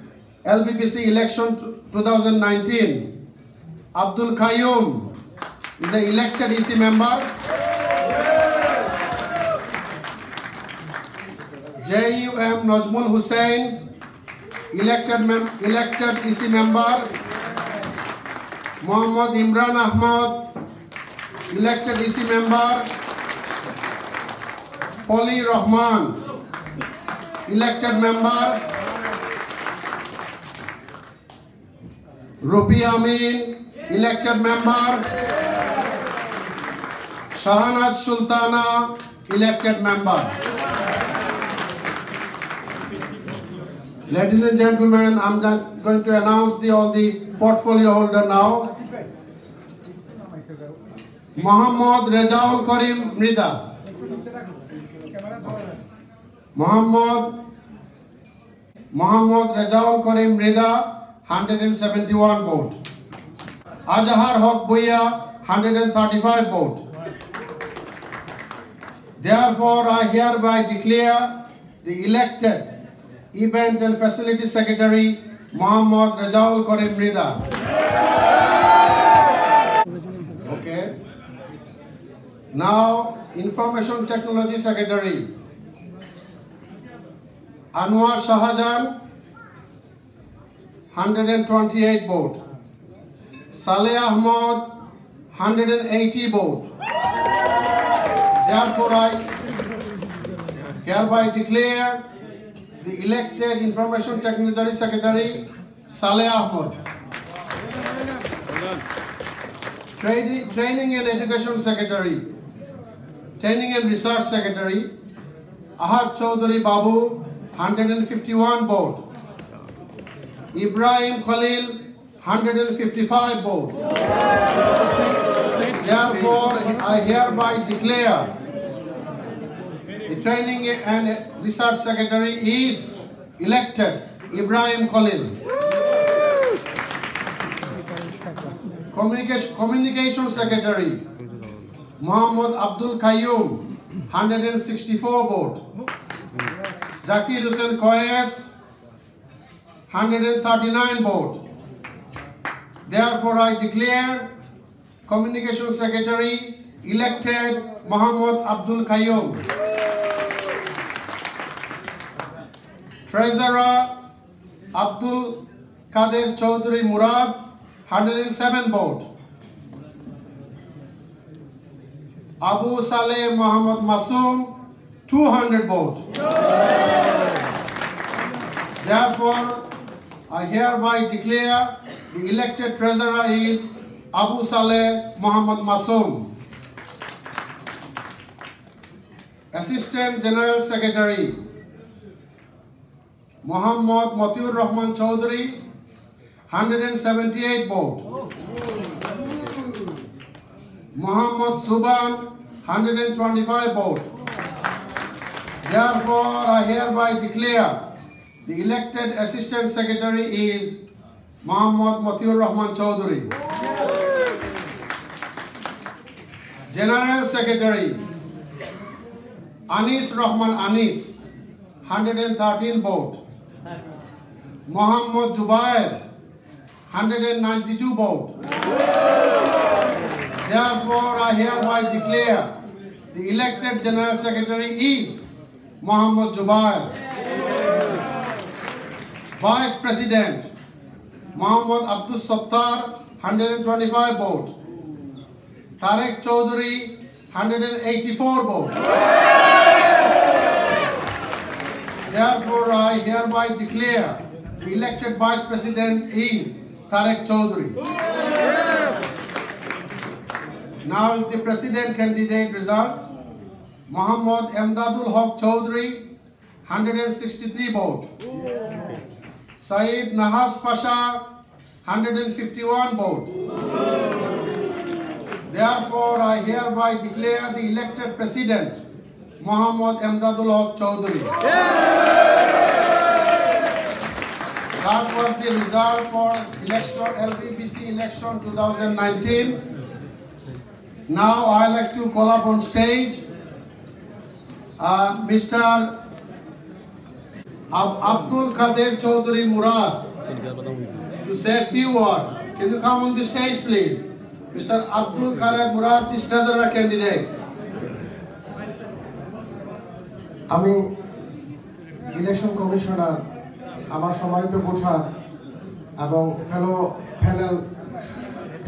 LBPC election 2019. Abdul Qayyum is the elected EC member. JUM Najmul Hussain, elected, mem- elected EC member. Muhammad Imran Ahmad, elected EC member. Poli Rahman, elected member. Rupi Amin, elected member. Shahanaz Sultana, elected member. Ladies and gentlemen, I'm going to announce the all the portfolio holder now. Muhammad Rejaul Karim Mrida. Mohammad Mohammad Rejaul Karim Mrida 171 and Ajahar one vote Azhar Therefore, I hereby declare the elected Event and Facility Secretary Muhammad Rajaul Karim Rida. Okay. Now, Information Technology Secretary Anwar Shahajan, 128 vote. Saleh Ahmad, 180 vote. Therefore, I hereby declare the elected Information Technology Secretary Saleh Ahmad. Training, Training and Education Secretary, Training and Research Secretary Ahad Chaudhary Babu, 151 vote. Ibrahim Khalil, 155 vote. Therefore, I hereby declare the Training and Research Secretary is elected Ibrahim Khalil. Communication, Communication Secretary Muhammad Abdul Qayyum, 164 vote. Zakir Hussain Koyes, 139 vote. Therefore, I declare Communication Secretary elected Muhammad Abdul Qayyum. Treasurer Abdul Kader Chaudhry Murad, 107 vote. Abu Saleh Muhammad Masoom, 200 vote. Therefore, I hereby declare the elected treasurer is Abu Saleh Muhammad Masoom. Assistant General Secretary Muhammad Matiur Rahman Chaudhary, 178 vote. Muhammad Suban, 125 vote. Therefore, I hereby declare the elected Assistant Secretary is Muhammad Matiur Rahman Chaudhary. General Secretary Anis Rahman Anis, 113 vote. Muhammad Jubair, 192 vote. Therefore, I hereby declare the elected General Secretary is Muhammad Jubair. Vice President Muhammad Abdul Sattar, 125 vote. Tarek Chaudhary, 184 vote. Therefore, I hereby declare the elected Vice President is Tarek Chaudhary. Now is the President candidate results. Mohammad Emdadul Haq Chowdhury, 163 vote. Sixty Nahas Pasha, 151 vote. Pasha Therefore, I hereby declare the elected president, Muhammad Amdadul Haq Chowdhury. That was the result for election LBBC election 2019. Now I like to call up on stage uh, Mr. Ab- Abdul Kader to say a few words. Can you come on the stage, please? Mr. Abdul Kader Murad, this treasurer candidate. আমি election commissioner আমার সম্মানিত voter এবং ফেলো panel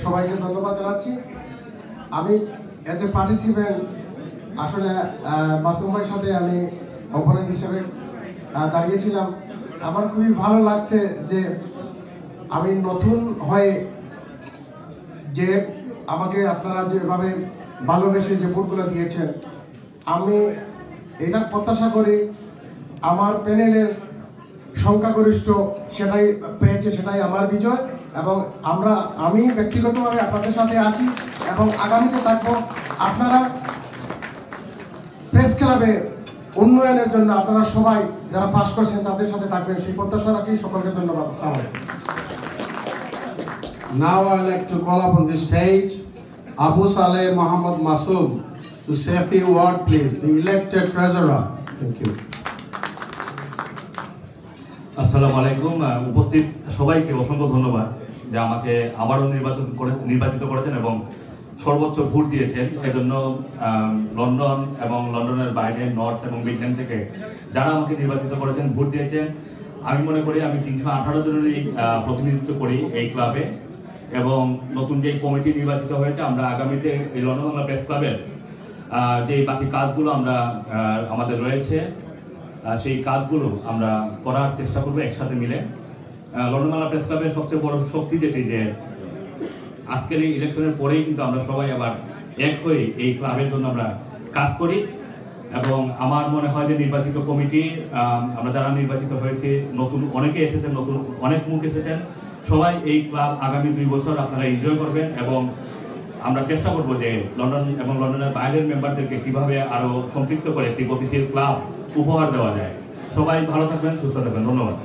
সবাইকে ধন্যবাদ জানাচ্ছি আমি as a participant আসলে মাসুম সাথে আমি অপোনেন্ট হিসেবে দাঁড়িয়েছিলাম। আমার খুবই ভালো লাগছে যে আমি নতুন হয়ে যে আমাকে আপনারা যেভাবে ভালোবেসে যে ভোটগুলো দিয়েছেন, আমি এটা প্রত্যাশা করি আমার প্যানেলের সংখ্যাগরিষ্ঠ সেটাই পেয়েছে, সেটাই আমার বিজয় এবং আমরা, আমি ব্যক্তিগতভাবে আপনাদের সাথে আছি এবং আগামীতে থাকব। আপনারা প্রেস ক্লাবের উন্নয়নের জন্য আপনারা সবাই যারা পাশ করছেন তাদের সাথে থাকবেন সেই প্রত্যাশা রাখি সকলকে ধন্যবাদ Now I like to call up on the stage Abu Saleh Muhammad Masoom to say a few words, please. The elected treasurer. Thank you. আসসালামু আলাইকুম উপস্থিত সবাইকে অসংখ্য ধন্যবাদ যে আমাকে আবারও নির্বাচন করে নির্বাচিত করেছেন এবং সর্বোচ্চ ভোট দিয়েছেন। এজন্য লন্ডন এবং লন্ডনের বাইরে নর্থ এবং মিডল্যান্ড থেকে যারা আমাকে নির্বাচিত করেছেন ভোট দিয়েছেন। আমি মনে করি আমি তিনশো আঠারো জনেরই প্রতিনিধিত্ব করি এই ক্লাবে এবং নতুন যে কমিটি নির্বাচিত হয়েছে আমরা আগামীতে এই লন্ডন বাংলা প্রেস ক্লাবের যে বাকি কাজগুলো আমরা আমাদের রয়েছে সেই কাজগুলো আমরা করার চেষ্টা করব একসাথে মিলে। আহ, লন্ডনমালা প্রেস ক্লাবের সবচেয়ে বড় শক্তি যেটি যে আজকের এই ইলেকশনের পরেই কিন্তু আমরা সবাই আবার এক হয়ে এই ক্লাবের জন্য আমরা কাজ করি। এবং আমার মনে হয় যে নির্বাচিত কমিটি আম, আমরা যারা নির্বাচিত হয়েছে নতুন অনেকে এসেছেন নতুন অনেক মুখ এসেছেন সবাই এই ক্লাব আগামী দুই বছর আপনারা এনজয় করবেন এবং আমরা চেষ্টা করব যে লন্ডন এবং লন্ডনের বাইরের মেম্বারদেরকে কীভাবে আরও সম্পৃক্ত করে একটি গতিশীল ক্লাব উপহার দেওয়া যায়। সবাই ভালো থাকবেন সুস্থ থাকবেন। ধন্যবাদ.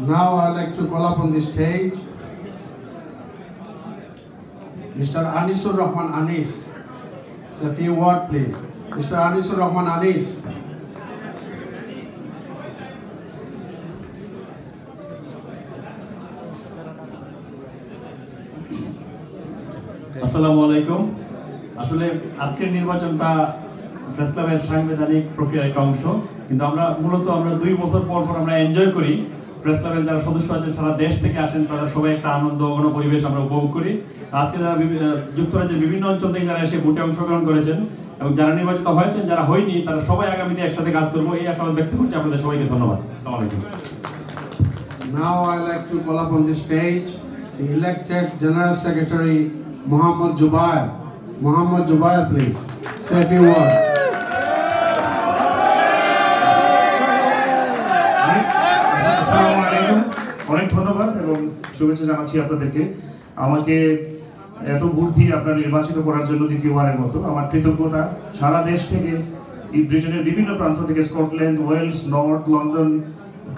Now I like to call up on the stage Mr. Anisur Rahman Anis. Say a few words, please. Mr. Anisur Rahman Anis. আসসালামু আলাইকুম আসলে আজকের নির্বাচনটা প্রেস ক্লাবের সাংবিধানিক প্রক্রিয়ার একটা অংশ কিন্তু আমরা মূলত আমরা দুই বছর পর পর আমরা এনজয় করি প্রেস ক্লাবের যারা সদস্য আছেন সারা দেশ থেকে আসেন তারা সবাই একটা আনন্দ ঘন পরিবেশ আমরা উপভোগ করি আজকে যারা যুক্তরাজ্যের বিভিন্ন অঞ্চল থেকে যারা এসে ভোটে অংশগ্রহণ করেছেন এবং যারা নির্বাচিত হয়েছেন যারা হয়নি তারা সবাই আগামীতে একসাথে কাজ করব এই আশাবাদ ব্যক্ত করছি আপনাদের সবাইকে ধন্যবাদ Now I like to call up on the stage the elected General Secretary Muhammad Jubair. Muhammad Jubair, please. Say a few words. অনেক ধন্যবাদ এবং শুভেচ্ছা জানাচ্ছি আপনাদেরকে। আমাকে এত ভোট দিয়ে আপনার নির্বাচিত করার জন্য দ্বিতীয়বারের মতো। আমার কৃতজ্ঞতা, সারা দেশ থেকে ব্রিটেনের বিভিন্ন প্রান্ত থেকে, Scotland, Wales, north London,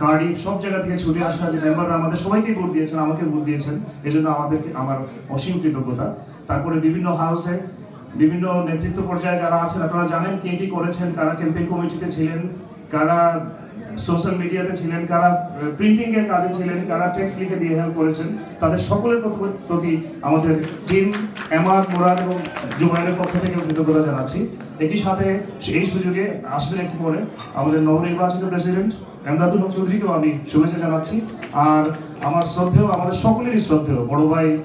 Cardiff, সব জায়গা থেকে ছুটে আসা যে মেম্বাররা আমাদের সবাইকে ভোট দিয়েছেন, আমাকে ভোট দিয়েছেন, এজন্য আমাদেরকে, আমার অসীম কৃতজ্ঞতা। তারপরে বিভিন্ন হাউসে, বিভিন্ন নেতৃত্ব পর্যায়ে যারা আছেন, আপনারা জানেন কে কি করেছেন, কারা ক্যাম্পেইন কমিটিতে ছিলেন, কারা সোশ্যাল মিডিয়াতে ছিলেন কারা প্রিন্টিং এর কাজে ছিলেন কারা, টেক্সট লিখে দিয়ে হেল্প করেছেন, তাদের সকলের প্রতি- আমাদের টিম, এমাদ, মুরাদ এবং জুবাইরের পক্ষ থেকে কৃতজ্ঞতা জানাচ্ছি। একই সাথে এই সুযোগে আসবেন একটু পরে আমাদের নবনির্বাচিত প্রেসিডেন্ট এমদাদুল হক চৌধুরীকেও আমি শুভেচ্ছা জানাচ্ছি। আর আমার শ্রদ্ধেয়, আমাদের সকলেরই শ্রদ্ধেয় বড় ভাই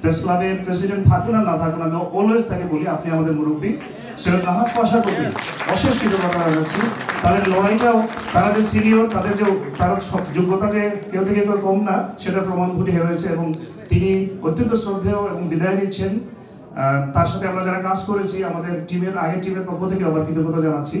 প্রেস ক্লাবের প্রেসিডেন্ট থাকুন আর না থাকুন, আমি অলওয়েজ তাকে বলি, আপনি আমাদের মুরব্বী। সৈয়দ নাহাজ পাশার প্রতি অশেষ কৃতজ্ঞতা জানাচ্ছি। তাদের লড়াইটাও, তারা যে সিনিয়র তাদের যে তারা সব যোগ্যতা যে কেউ থেকে কেউ কম না, সেটা প্রমাণ ঘটে হয়েছে এবং তিনি অত্যন্ত শ্রদ্ধেয় এবং বিদায় নিচ্ছেন। তার সাথে আমরা যারা কাজ করেছি, আমাদের টিমের, আগের টিমের পক্ষ থেকে আবার কৃতজ্ঞতা জানাচ্ছি।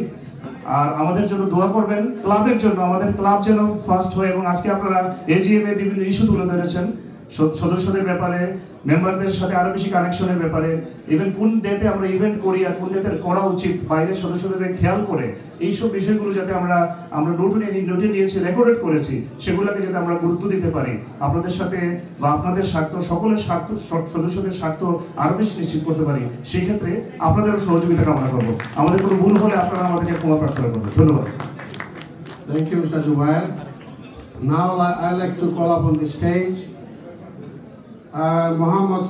আর আমাদের জন্য দোয়া করবেন, ক্লাবের জন্য, আমাদের ক্লাব যেন ফার্স্ট হয় এবং আজকে আপনারা এজিএম এ বিভিন্ন ইস্যু তুলে ধরেছেন। সদস্যদের ব্যাপারে মেম্বারদের সাথে আরও বেশি কানেকশনের ব্যাপারে ইভেন কোন ডেতে আমরা ইভেন্ট করি আর কোন ডেতে করা উচিত বাইরের সদস্যদের খেয়াল করে এইসব বিষয়গুলো যাতে আমরা আমরা নোটে নিয়ে নোটে নিয়েছি রেকর্ডেড করেছি সেগুলোকে যাতে আমরা গুরুত্ব দিতে পারি। আপনাদের সাথে বা আপনাদের স্বার্থ সকলের স্বার্থ সদস্যদের স্বার্থ আরও বেশি নিশ্চিত করতে পারি। সেই ক্ষেত্রে আপনাদেরও সহযোগিতা কামনা করব। আমাদের কোনো ভুল হলে আপনারা আমাদেরকে ক্ষমা প্রার্থনা করবেন। ধন্যবাদ। Thank you, Mr. Jubair. Now I- I like to call up on the stage Mohammad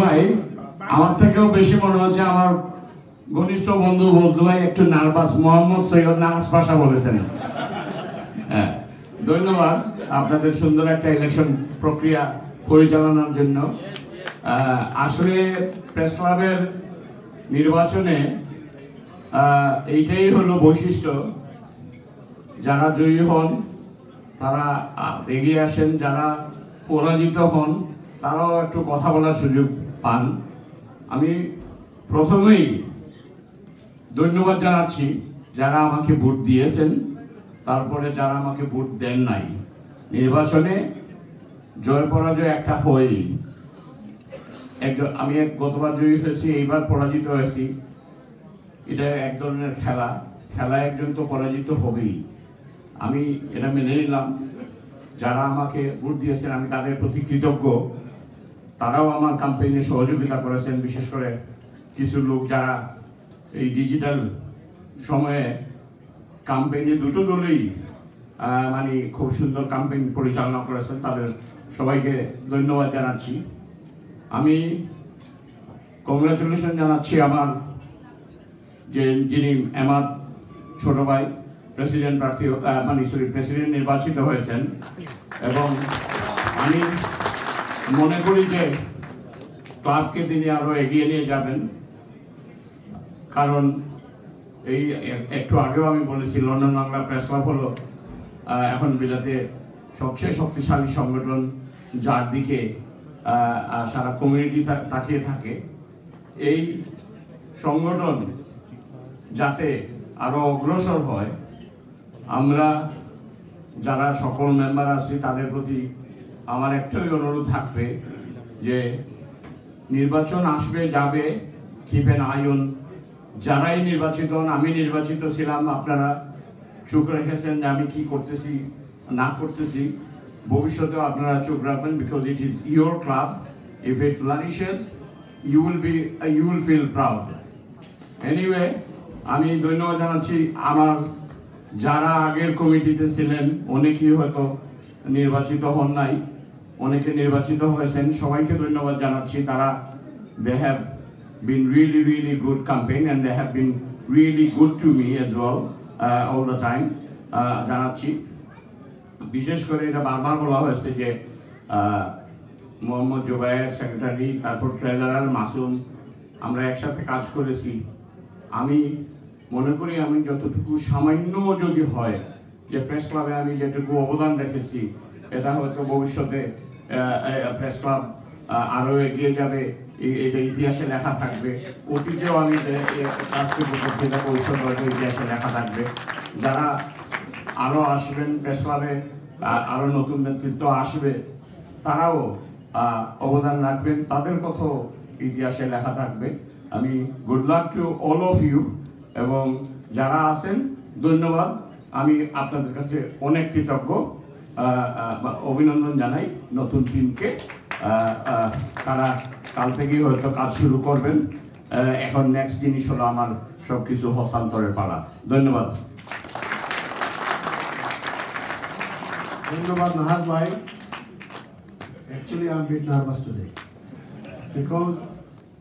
ভাই। আমার থেকেও বেশি মনে হচ্ছে আমার ঘনিষ্ঠ বন্ধু বন্ধু ভাই একটু নার্ভাস। মোহাম্মদ সৈয়দ নার্ভাস ভাষা বলেছেন। ধন্যবাদ আপনাদের সুন্দর একটা ইলেকশন প্রক্রিয়া পরিচালনার জন্য। আসলে প্রেস ক্লাবের নির্বাচনে এইটাই হলো বৈশিষ্ট্য। যারা জয়ী হন, তারা এগিয়ে আসেন। যারা পরাজিত হন, তারাও একটু কথা বলার সুযোগ পান। আমি প্রথমেই ধন্যবাদ জানাচ্ছি যারা আমাকে ভোট দিয়েছেন। তারপরে যারা আমাকে ভোট দেন নাই, নির্বাচনে জয় পরাজয় একটা হয়ই একজন আমি এক, গতবার জয়ী হয়েছি, এইবার পরাজিত হয়েছি। এটা এক ধরনের খেলা। খেলায় একজন তো পরাজিত হবেই। আমি এটা মেনে নিলাম। যারা আমাকে ভোট দিয়েছেন, আমি তাদের প্রতি কৃতজ্ঞ। তারাও আমার ক্যাম্পেইনে সহযোগিতা করেছেন। বিশেষ করে কিছু লোক যারা এই ডিজিটাল সময়ে ক্যাম্পেইনে দুটো দলেই মানে খুব সুন্দর ক্যাম্পেইন পরিচালনা করেছেন তাদের সবাইকে ধন্যবাদ জানাচ্ছি। আমি কংগ্রাচুলেশন জানাচ্ছি আমার যে যিনি আমার ছোট ভাই প্রেসিডেন্ট প্রার্থী মানে সরি প্রেসিডেন্ট নির্বাচিত হয়েছেন। এবং আমি মনে করি যে ক্লাবকে তিনি আরও এগিয়ে নিয়ে যাবেন। কারণ এই একটু আগেও আমি বলেছি, লন্ডন বাংলা প্রেস ক্লাব হলো এখন বিলাতে সবচেয়ে শক্তিশালী সংগঠন যার দিকে সারা কমিউনিটি তাকিয়ে থাকে। এই সংগঠন যাতে আরও অগ্রসর হয়, আমরা যারা সকল মেম্বার আছি, তাদের প্রতি আমার একটাই অনুরোধ থাকবে যে, নির্বাচন আসবে, যাবে কিপ এন আয়ন যারাই নির্বাচিত হন, আমি নির্বাচিত ছিলাম, আপনারা চোখ রেখেছেন যে আমি কি করতেছি, না করতেছি। ভবিষ্যতেও আপনারা চোখ রাখবেন because it is your club if it flourishes you will be you will feel proud anyway আমি ধন্যবাদ জানাচ্ছি। আমার যারা আগের কমিটিতে ছিলেন, অনেকেই হয়তো নির্বাচিত হন নাই, অনেকে নির্বাচিত হয়েছেন, সবাইকে ধন্যবাদ জানাচ্ছি। তারা they have been really really good campaign and they have been really good to me as well all the time জানাচ্ছি। বিশেষ করে এটা বারবার বলা হয়েছে যে মোহাম্মদ জুবাইর সেক্রেটারি তারপর ট্রেজারার মাসুম, আমরা একসাথে কাজ করেছি। আমি মনে করি আমি যতটুকু সামান্য যদি হয়, যে প্রেস ক্লাবে আমি যেটুকু অবদান রেখেছি, এটা হয়তো ভবিষ্যতে প্রেস ক্লাব আরও এগিয়ে যাবে। এটা ইতিহাসে লেখা থাকবে। অতীতেও আমি পত্রিকা পরিষদ হয়তো ইতিহাসে লেখা থাকবে। যারা আরও আসবেন প্রেস আরও নতুন নেতৃত্ব আসবে, তারাও অবদান রাখবেন। তাদের কথাও ইতিহাসে লেখা থাকবে। আমি good luck to all of you এবং যারা আছেন, ধন্যবাদ। আমি আপনাদের কাছে অনেক কৃতজ্ঞ। অভিনন্দন জানাই নতুন টিমকে তারা কাল থেকেই হয়তো কাজ শুরু করবেন আহ, এখন নেক্সট জিনিস হলো আমার সব কিছু হস্তান্তরের পালা ধন্যবাদ ধন্যবাদ নাহাজ ভাই actually i'm a bit nervous today because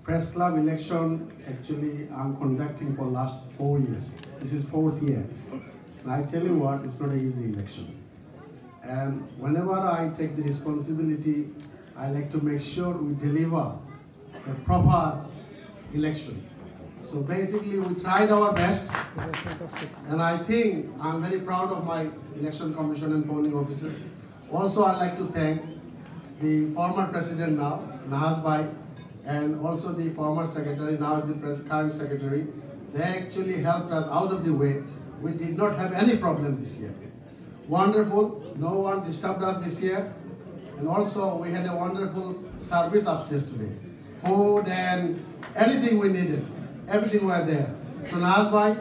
press club election actually i'm conducting for last four years this is fourth year and i tell you what it's not an easy election and whenever i take the responsibility i like to make sure we deliver a proper election so basically we tried our best and I think I'm very proud of my election commission and polling officers. Also, I'd like to thank the former president now, Nahaz Bhai, and also the former secretary, now the current secretary. They actually helped us out of the way. We did not have any problem this year. Wonderful, no one disturbed us this year. And also, we had a wonderful service upstairs today. Food and anything we needed, everything were there. So Nahaz Bhai,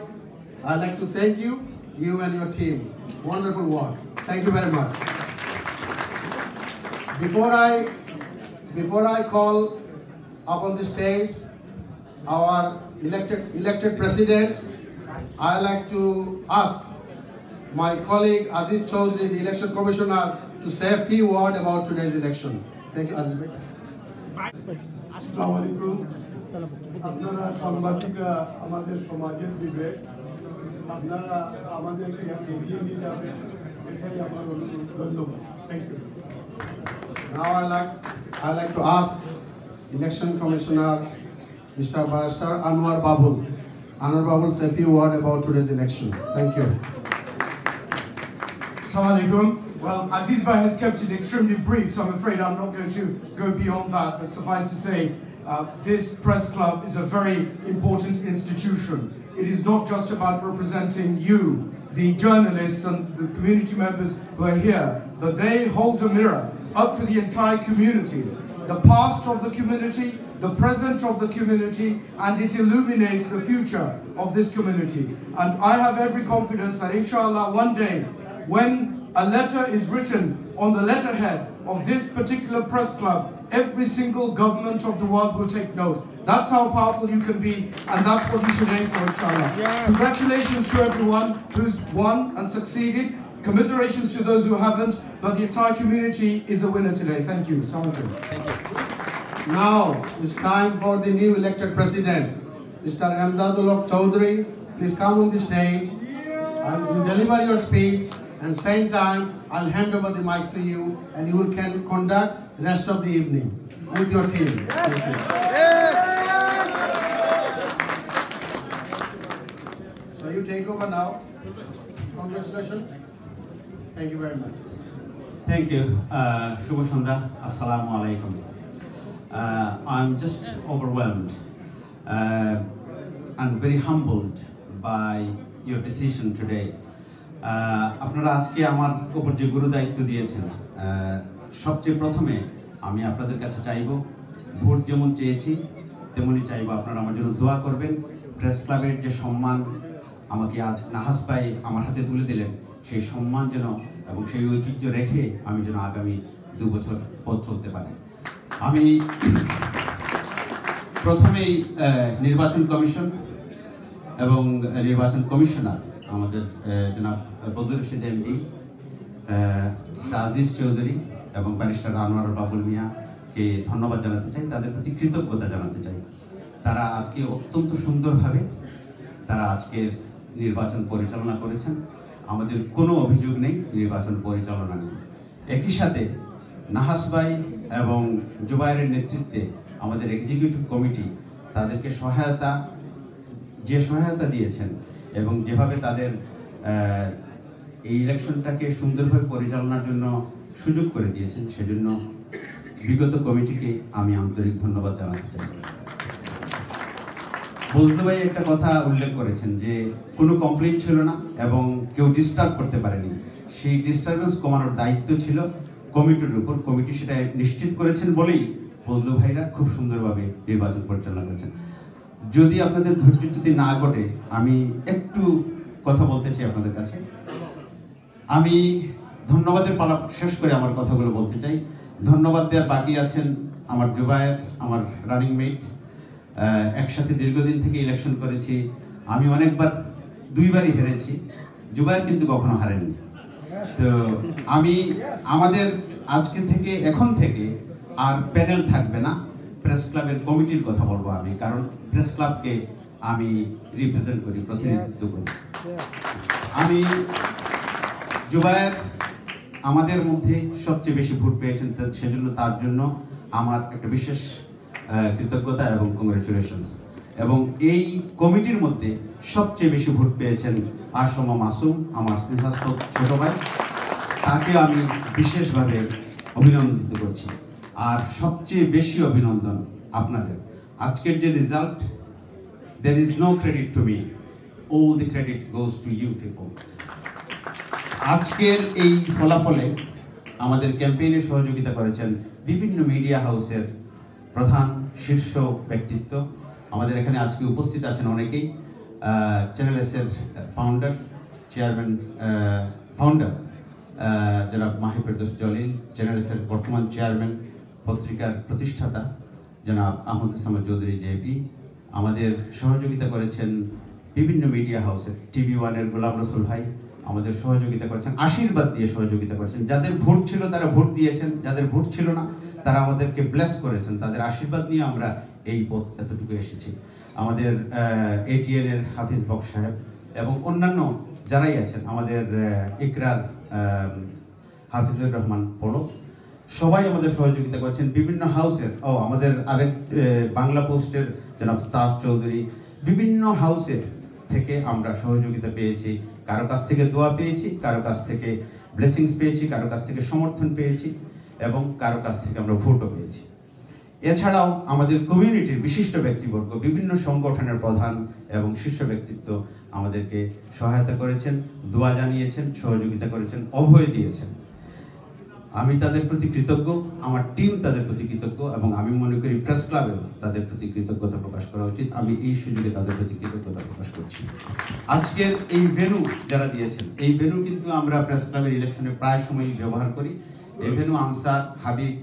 I'd like to thank you, you and your team. Wonderful work. Thank you very much. Before I, before I call up on the stage our elected, elected president, I'd like to ask my colleague Aziz Chaudhry, the election commissioner, to say a few words about today's election. Thank you, Aziz. Bhai. আপনারা সাংবাদিকরা আমাদের সমাজের বিবেক আপনারা আমাদেরকে এগিয়ে নিয়ে যাবেন এটাই আমার অনুরোধ। ধন্যবাদ। Thank you election commissioner mister barrister Anwar Babul Anwar Babul say a few word about today's election thank you সালামালাইকুম Well, Aziz has kept it extremely brief, so I'm afraid I'm not going to go beyond that. But suffice to say, uh, this press club is a very important institution. It is not just about representing you, the journalists and the community members who are here, but they hold a mirror up to the entire community, the past of the community, the present of the community, and it illuminates the future of this community. And I have every confidence that inshallah one day, when a letter is written on the letterhead of this particular press club, every single government of the world will take note. That's how powerful you can be, and that's what you should aim for, inshallah. Congratulations to everyone who's won and succeeded. Commiserations to those who haven't, but the entire community is a winner today. Thank you. Thank you. Now it's time for the new elected president, Mr. Amdadullah Chaudhry. Please come on the stage and deliver your speech. And same time, I'll hand over the mic to you and you can conduct rest of the evening with your team. You. So you take over now. Congratulations. Thank you very much. Thank you. Uh, Shubha Sandha. Assalamu alaikum. Uh, I'm just overwhelmed uh, and very humbled by your decision today আপনারা আজকে আমার উপর যে গুরু দায়িত্ব দিয়েছেন সবচেয়ে প্রথমে আমি আপনাদের কাছে চাইব, ভোট যেমন চেয়েছি, তেমনি চাইব আপনারা আমার জন্য দোয়া করবেন। প্রেস ক্লাবের যে সম্মান আমাকে আজ নাহাজ ভাই আমার হাতে তুলে দিলেন, সেই সম্মান যেন এবং সেই ঐতিহ্য রেখে আমি যেন আগামী দু বছর পথ চলতে পারি। আমি প্রথমেই নির্বাচন কমিশন এবং নির্বাচন কমিশনার আমাদের জনাব বদরুল রশিদ এমডি আজিজ চৌধুরী এবং ব্যারিস্টার আনোয়ার বাবুল মিয়াকে ধন্যবাদ জানাতে চাই, তাদের প্রতি কৃতজ্ঞতা জানাতে চাই। তারা আজকে অত্যন্ত সুন্দরভাবে তারা আজকের নির্বাচন পরিচালনা করেছেন। আমাদের কোনো অভিযোগ নেই, নির্বাচন পরিচালনা নিয়ে একই সাথে নাহাস ভাই এবং জুবাইরের নেতৃত্বে আমাদের এক্সিকিউটিভ কমিটি তাদেরকে সহায়তা, যে সহায়তা দিয়েছেন এবং যেভাবে তাদের এই ইলেকশনটাকে সুন্দরভাবে পরিচালনার জন্য সুযোগ করে দিয়েছেন, সেজন্য বিগত কমিটিকে আমি আন্তরিক ধন্যবাদ জানাতে চাই। বলতে ভাই একটা কথা উল্লেখ করেছেন যে, কোনো কমপ্লেন ছিল না এবং কেউ ডিস্টার্ব করতে পারেনি। সেই ডিস্টারবেন্স কমানোর দায়িত্ব ছিল কমিটির উপর। কমিটি সেটা নিশ্চিত করেছেন বলেই ফজলু ভাইরা, খুব সুন্দরভাবে নির্বাচন পরিচালনা করেছেন। যদি আপনাদের ধৈর্য যদি না ঘটে, আমি একটু কথা বলতে চাই আপনাদের কাছে। আমি ধন্যবাদের পালা শেষ করে আমার কথাগুলো বলতে চাই। ধন্যবাদ দেওয়ার বাকি আছেন আমার জুবায়ের, আমার রানিং মেট একসাথে দীর্ঘদিন থেকে ইলেকশন করেছি। আমি অনেকবার, দুইবারই হেরেছি। জুবায়ের কিন্তু কখনো হারেনি। তো আমি, আমাদের আজকে থেকে, এখন থেকে আর প্যানেল থাকবে না। প্রেস ক্লাবের কমিটির কথা বলব আমি কারণ প্রেস ক্লাবকে আমি রিপ্রেজেন্ট করি প্রতিনিধিত্ব করি। আমি জুবায়ের আমাদের মধ্যে সবচেয়ে বেশি ভোট পেয়েছেন সেজন্য তার জন্য আমার একটা বিশেষ কৃতজ্ঞতা এবং কংগ্রেচুলেশনস এবং এই কমিটির মধ্যে সবচেয়ে বেশি ভোট পেয়েছেন আসম মাসুম আমার স্নেহাস্ত ছোট ভাই। তাকে আমি বিশেষভাবে অভিনন্দিত করছি। আর সবচেয়ে বেশি অভিনন্দন আপনাদের। আজকের যে result there is no credit to me, all the credit goes to you people. আজকের এই ফলাফলে আমাদের ক্যাম্পেইনে সহযোগিতা করেছেন বিভিন্ন মিডিয়া হাউসের প্রধান শীর্ষ ব্যক্তিত্ব। আমাদের এখানে আজকে উপস্থিত আছেন অনেকেই। চ্যানেল এসের ফাউন্ডার চেয়ারম্যান ফাউন্ডার যারা মাহি ফেরদৌস জলিল। চ্যানেল এসের বর্তমান চেয়ারম্যান পত্রিকার প্রতিষ্ঠাতা, জনাব আহমদ ইসলাম চৌধুরী জেপি আমাদের সহযোগিতা করেছেন বিভিন্ন মিডিয়া হাউসের টিভি ওয়ানের গোলাম রসুল ভাই, আমাদের সহযোগিতা করেছেন, আশীর্বাদ দিয়ে সহযোগিতা করেছেন। যাদের ভোট ছিল তারা ভোট দিয়েছেন, যাদের ভোট ছিল না তারা আমাদেরকে ব্লেস করেছেন। তাদের আশীর্বাদ নিয়ে আমরা এই পথ এতটুকু এসেছি। আমাদের এটিএন এর হাফিজ বক সাহেব এবং অন্যান্য যারাই আছেন, আমাদের ইকরার হাফিজুর রহমান পলক সবাই আমাদের সহযোগিতা করেছেন। বিভিন্ন হাউসের, ও আমাদের আরেক বাংলা পোস্টের জনাব সাজ চৌধুরী, বিভিন্ন হাউসের থেকে আমরা সহযোগিতা পেয়েছি। কারও কাছ থেকে দোয়া পেয়েছি, কারও কাছ থেকে ব্লেসিংস পেয়েছি, কারও কাছ থেকে সমর্থন পেয়েছি এবং কারও কাছ থেকে আমরা ভোটও পেয়েছি। এছাড়াও আমাদের কমিউনিটির বিশিষ্ট ব্যক্তিবর্গ, বিভিন্ন সংগঠনের প্রধান এবং শীর্ষ ব্যক্তিত্ব আমাদেরকে সহায়তা করেছেন, দোয়া জানিয়েছেন, সহযোগিতা করেছেন, অভয় দিয়েছেন। আমি তাদের প্রতি কৃতজ্ঞ, আমার টিম তাদের প্রতি কৃতজ্ঞ এবং আমি মনে করি প্রেস ক্লাবেও তাদের প্রতি কৃতজ্ঞতা প্রকাশ করা উচিত। আমি এই সুযোগে তাদের প্রতি কৃতজ্ঞতা প্রকাশ করছি। আজকের এই ভেনু যারা দিয়েছেন, এই ভেনু কিন্তু আমরা প্রেস ক্লাবের ইলেকশনে প্রায় সময় ব্যবহার করি। এই ভেনু আনসার, হাবিব,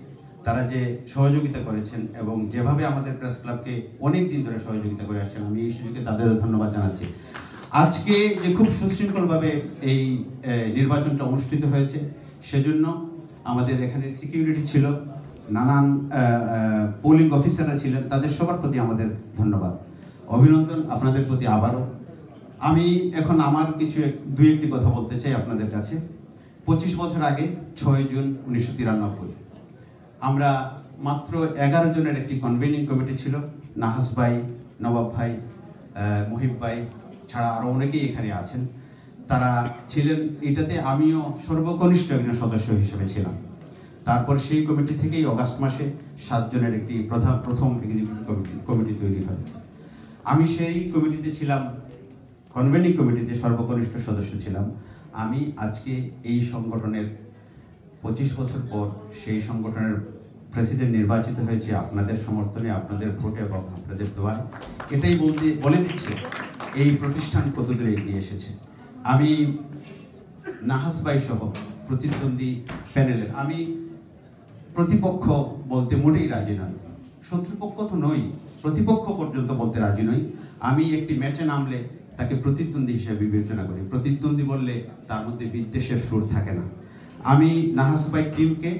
তারা যে সহযোগিতা করেছেন এবং যেভাবে আমাদের প্রেস ক্লাবকে অনেক দিন ধরে সহযোগিতা করে আসছেন, আমি এই সুযোগে তাদেরও ধন্যবাদ জানাচ্ছি। আজকে যে খুব সুশৃঙ্খলভাবে এই নির্বাচনটা অনুষ্ঠিত হয়েছে, সেজন্য আমাদের এখানে সিকিউরিটি ছিল, নানান পোলিং অফিসাররা ছিলেন, তাদের সবার প্রতি আমাদের ধন্যবাদ। অভিনন্দন আপনাদের প্রতি আবারও। আমি এখন আমার কিছু দুই একটি কথা বলতে চাই আপনাদের কাছে। পঁচিশ বছর আগে, ছয় জুন উনিশশো তিরানব্বই, আমরা মাত্র এগারো জনের একটি কনভেনিং কমিটি ছিল, নাহাস ভাই, নবাব ভাই মুহিব ভাই, ছাড়া আরও অনেকেই এখানে আছেন। তারা ছিলেন, এটাতে আমিও সর্বকনিষ্ঠ একজন সদস্য হিসেবে ছিলাম। তারপর সেই কমিটি থেকেই অগাস্ট মাসে সাতজনের একটি প্রধান, প্রথম এক্সিকিউটিভ কমিটি কমিটি তৈরি হয়। আমি সেই কমিটিতে ছিলাম কনভেনিং কমিটিতে সর্বকনিষ্ঠ সদস্য ছিলাম। আমি আজকে এই সংগঠনের পঁচিশ বছর পর সেই সংগঠনের প্রেসিডেন্ট নির্বাচিত হয়েছে। আপনাদের সমর্থনে, আপনাদের ভোটে এবং আপনাদের দোয়ায়। এটাই বলতে, বলে দিচ্ছে, এই প্রতিষ্ঠান কত দূরে এগিয়ে এসেছে। আমি নাহাস বাই সহ প্রতিদ্বন্দ্বী প্যানেলের, আমি প্রতিপক্ষ বলতে মোটেই রাজি নই। শত্রুপক্ষ তো নই, প্রতিপক্ষ পর্যন্ত বলতে রাজি নই। আমি একটি ম্যাচে নামলে তাকে প্রতিদ্বন্দ্বী হিসেবে বিবেচনা করি। প্রতিদ্বন্দ্বী বললে তার মধ্যে বিদ্বেষের সুর থাকে না। আমি নাহাস ভাই টিমকে